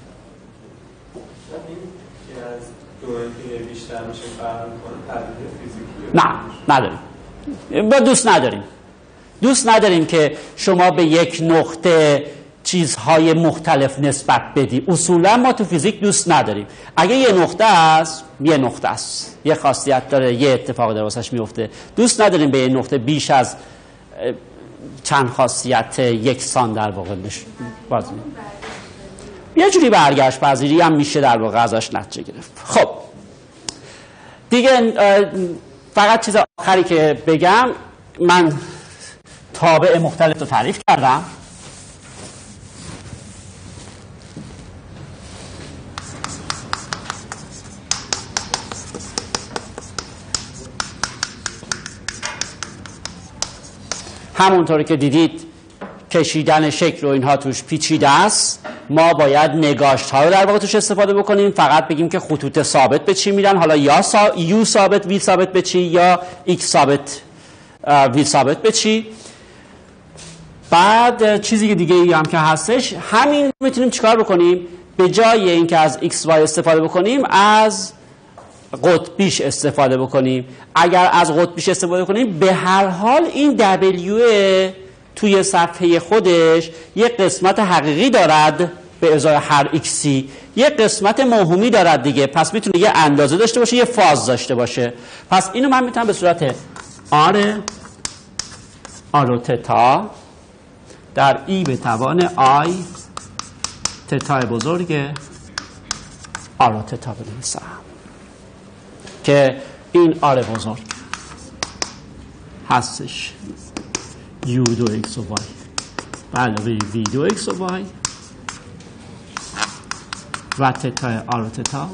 نه نداریم. با دوست نداریم. دوست نداریم که شما به یک نقطه چیزهای مختلف نسبت بدی. اصولا ما تو فیزیک دوست نداریم. اگه یه نقطه است یه نقطه است. یه خاصیت داره یه اتفاق در واسش میفته. دوست نداریم به یه نقطه بیش از چند خاصیت یکسان در واقع باز یه جوری برگشت پذیری هم میشه در واقع ازش نتیجه گرفت. خب. دیگه فقط چیز آخری که بگم. من تابع مختلف رو تعریف کردم. همونطوری که دیدید کشیدن شکل و اینها توش پیچیده است. ما باید نگاشت ها رو در واقع توش استفاده بکنیم. فقط بگیم که خطوط ثابت به چی میرن. حالا یا سا... یو ثابت وی ثابت به چی یا ایکس ثابت وای ثابت به چی. بعد چیزی که دیگه ای هم که هستش همین می‌تونیم چیکار بکنیم؟ به جای اینکه از ایکس وای استفاده بکنیم از قطبیش استفاده بکنیم. اگر از قطبیش استفاده کنیم به هر حال این W توی صفحه خودش یه قسمت حقیقی دارد به ازای هر ایکسی یه قسمت موهومی دارد دیگه. پس می‌تونه یه اندازه داشته باشه یه فاز داشته باشه. پس اینو من می‌تونم به صورت آر آر تتا در ای به توان آی تتا بزرگ آر تتا بنویسم. که این آر بزرگ هستش. یو دو اکس و وای. به وی دو اکس و وای. و تتا آر تتا.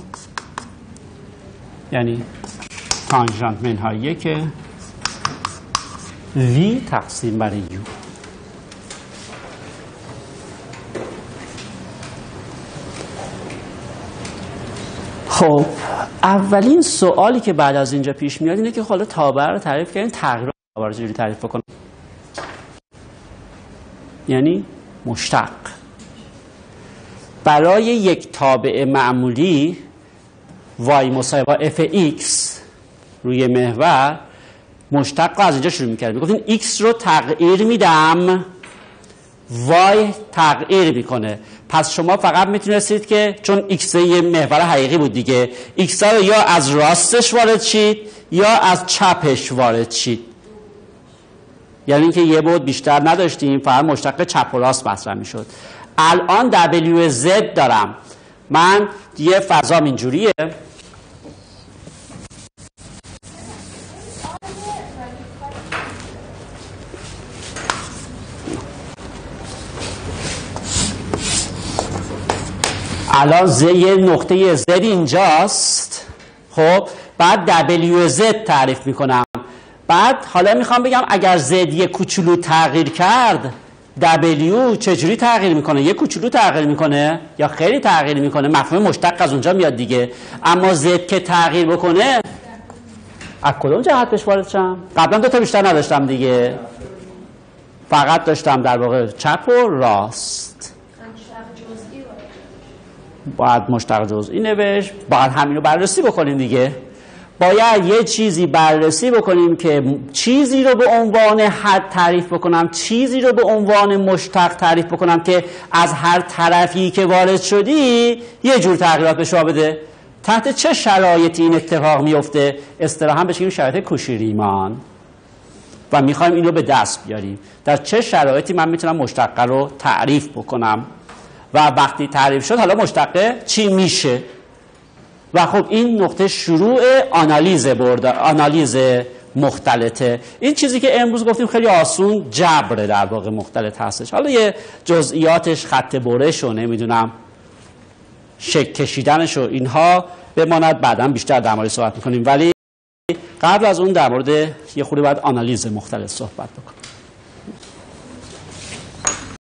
یعنی تانجانت منهاییه که وی تقسیم بر یو. خب اولین سوالی که بعد از اینجا پیش میاد اینه که حالا تابر رو تعریف کردین تغییر تابر رو چجوری تعریف بکنم. یعنی مشتق. برای یک تابع معمولی y مساوی با fx روی محور مشتق رو از اینجا شروع می‌کردیم. می‌گفتیم x رو تغییر میدم y تغییر می‌کنه. پس شما فقط می‌تونستید که چون x یه محور حقیقی بود دیگه x رو یا از راستش وارد شید یا از چپش وارد شید. یعنی اینکه یه بود بیشتر نداشتیم فقط مشتق چپ و راست مطرح می‌شد. الان WZ دارم. من یه فضام اینجوریه. الان ز یه نقطه Z اینجاست. خب بعد WZ تعریف می‌کنم. بعد حالا می‌خوام بگم اگر Z یه کوچولو تغییر کرد W چجوری تغییر می‌کنه؟ یه کوچولو تغییر می‌کنه یا خیلی تغییر می‌کنه؟ مفهوم مشتق از اونجا میاد دیگه. اما Z که تغییر بکنه از کدوم جهتش وارد شم؟ قبلا دو تا بیشتر نداشتم دیگه. فقط داشتم در واقع چپ و راست. باید مشتق جزئی نوشت باید همین رو بررسی بکنیم دیگه. باید یه چیزی بررسی بکنیم که چیزی رو به عنوان حد تعریف بکنم چیزی رو به عنوان مشتق تعریف بکنم که از هر طرفی که وارد شدی یه جور تغییرات به شما بده. تحت چه شرایطی این اتفاق میفته؟ اصطلاحا بهش میگیم شرایط کوشیریمان و می‌خوایم اینو به دست بیاریم. در چه شرایطی من می‌تونم مشتقه رو تعریف بکنم؟ و وقتی تعریف شد حالا مشتقه چی میشه؟ و خب این نقطه شروع آنالیز برد آنالیز مختلطه این چیزی که امروز گفتیم خیلی آسون جبره در واقع مختلط هستش. حالا یه جزئیاتش خط برش و نمی‌دونم شک کشیدنش و اینها بماند. بعدا بیشتر در مورد صحبت می‌کنیم. ولی قبل از اون در مورد یه خوری باید آنالیز مختلف صحبت بکنیم.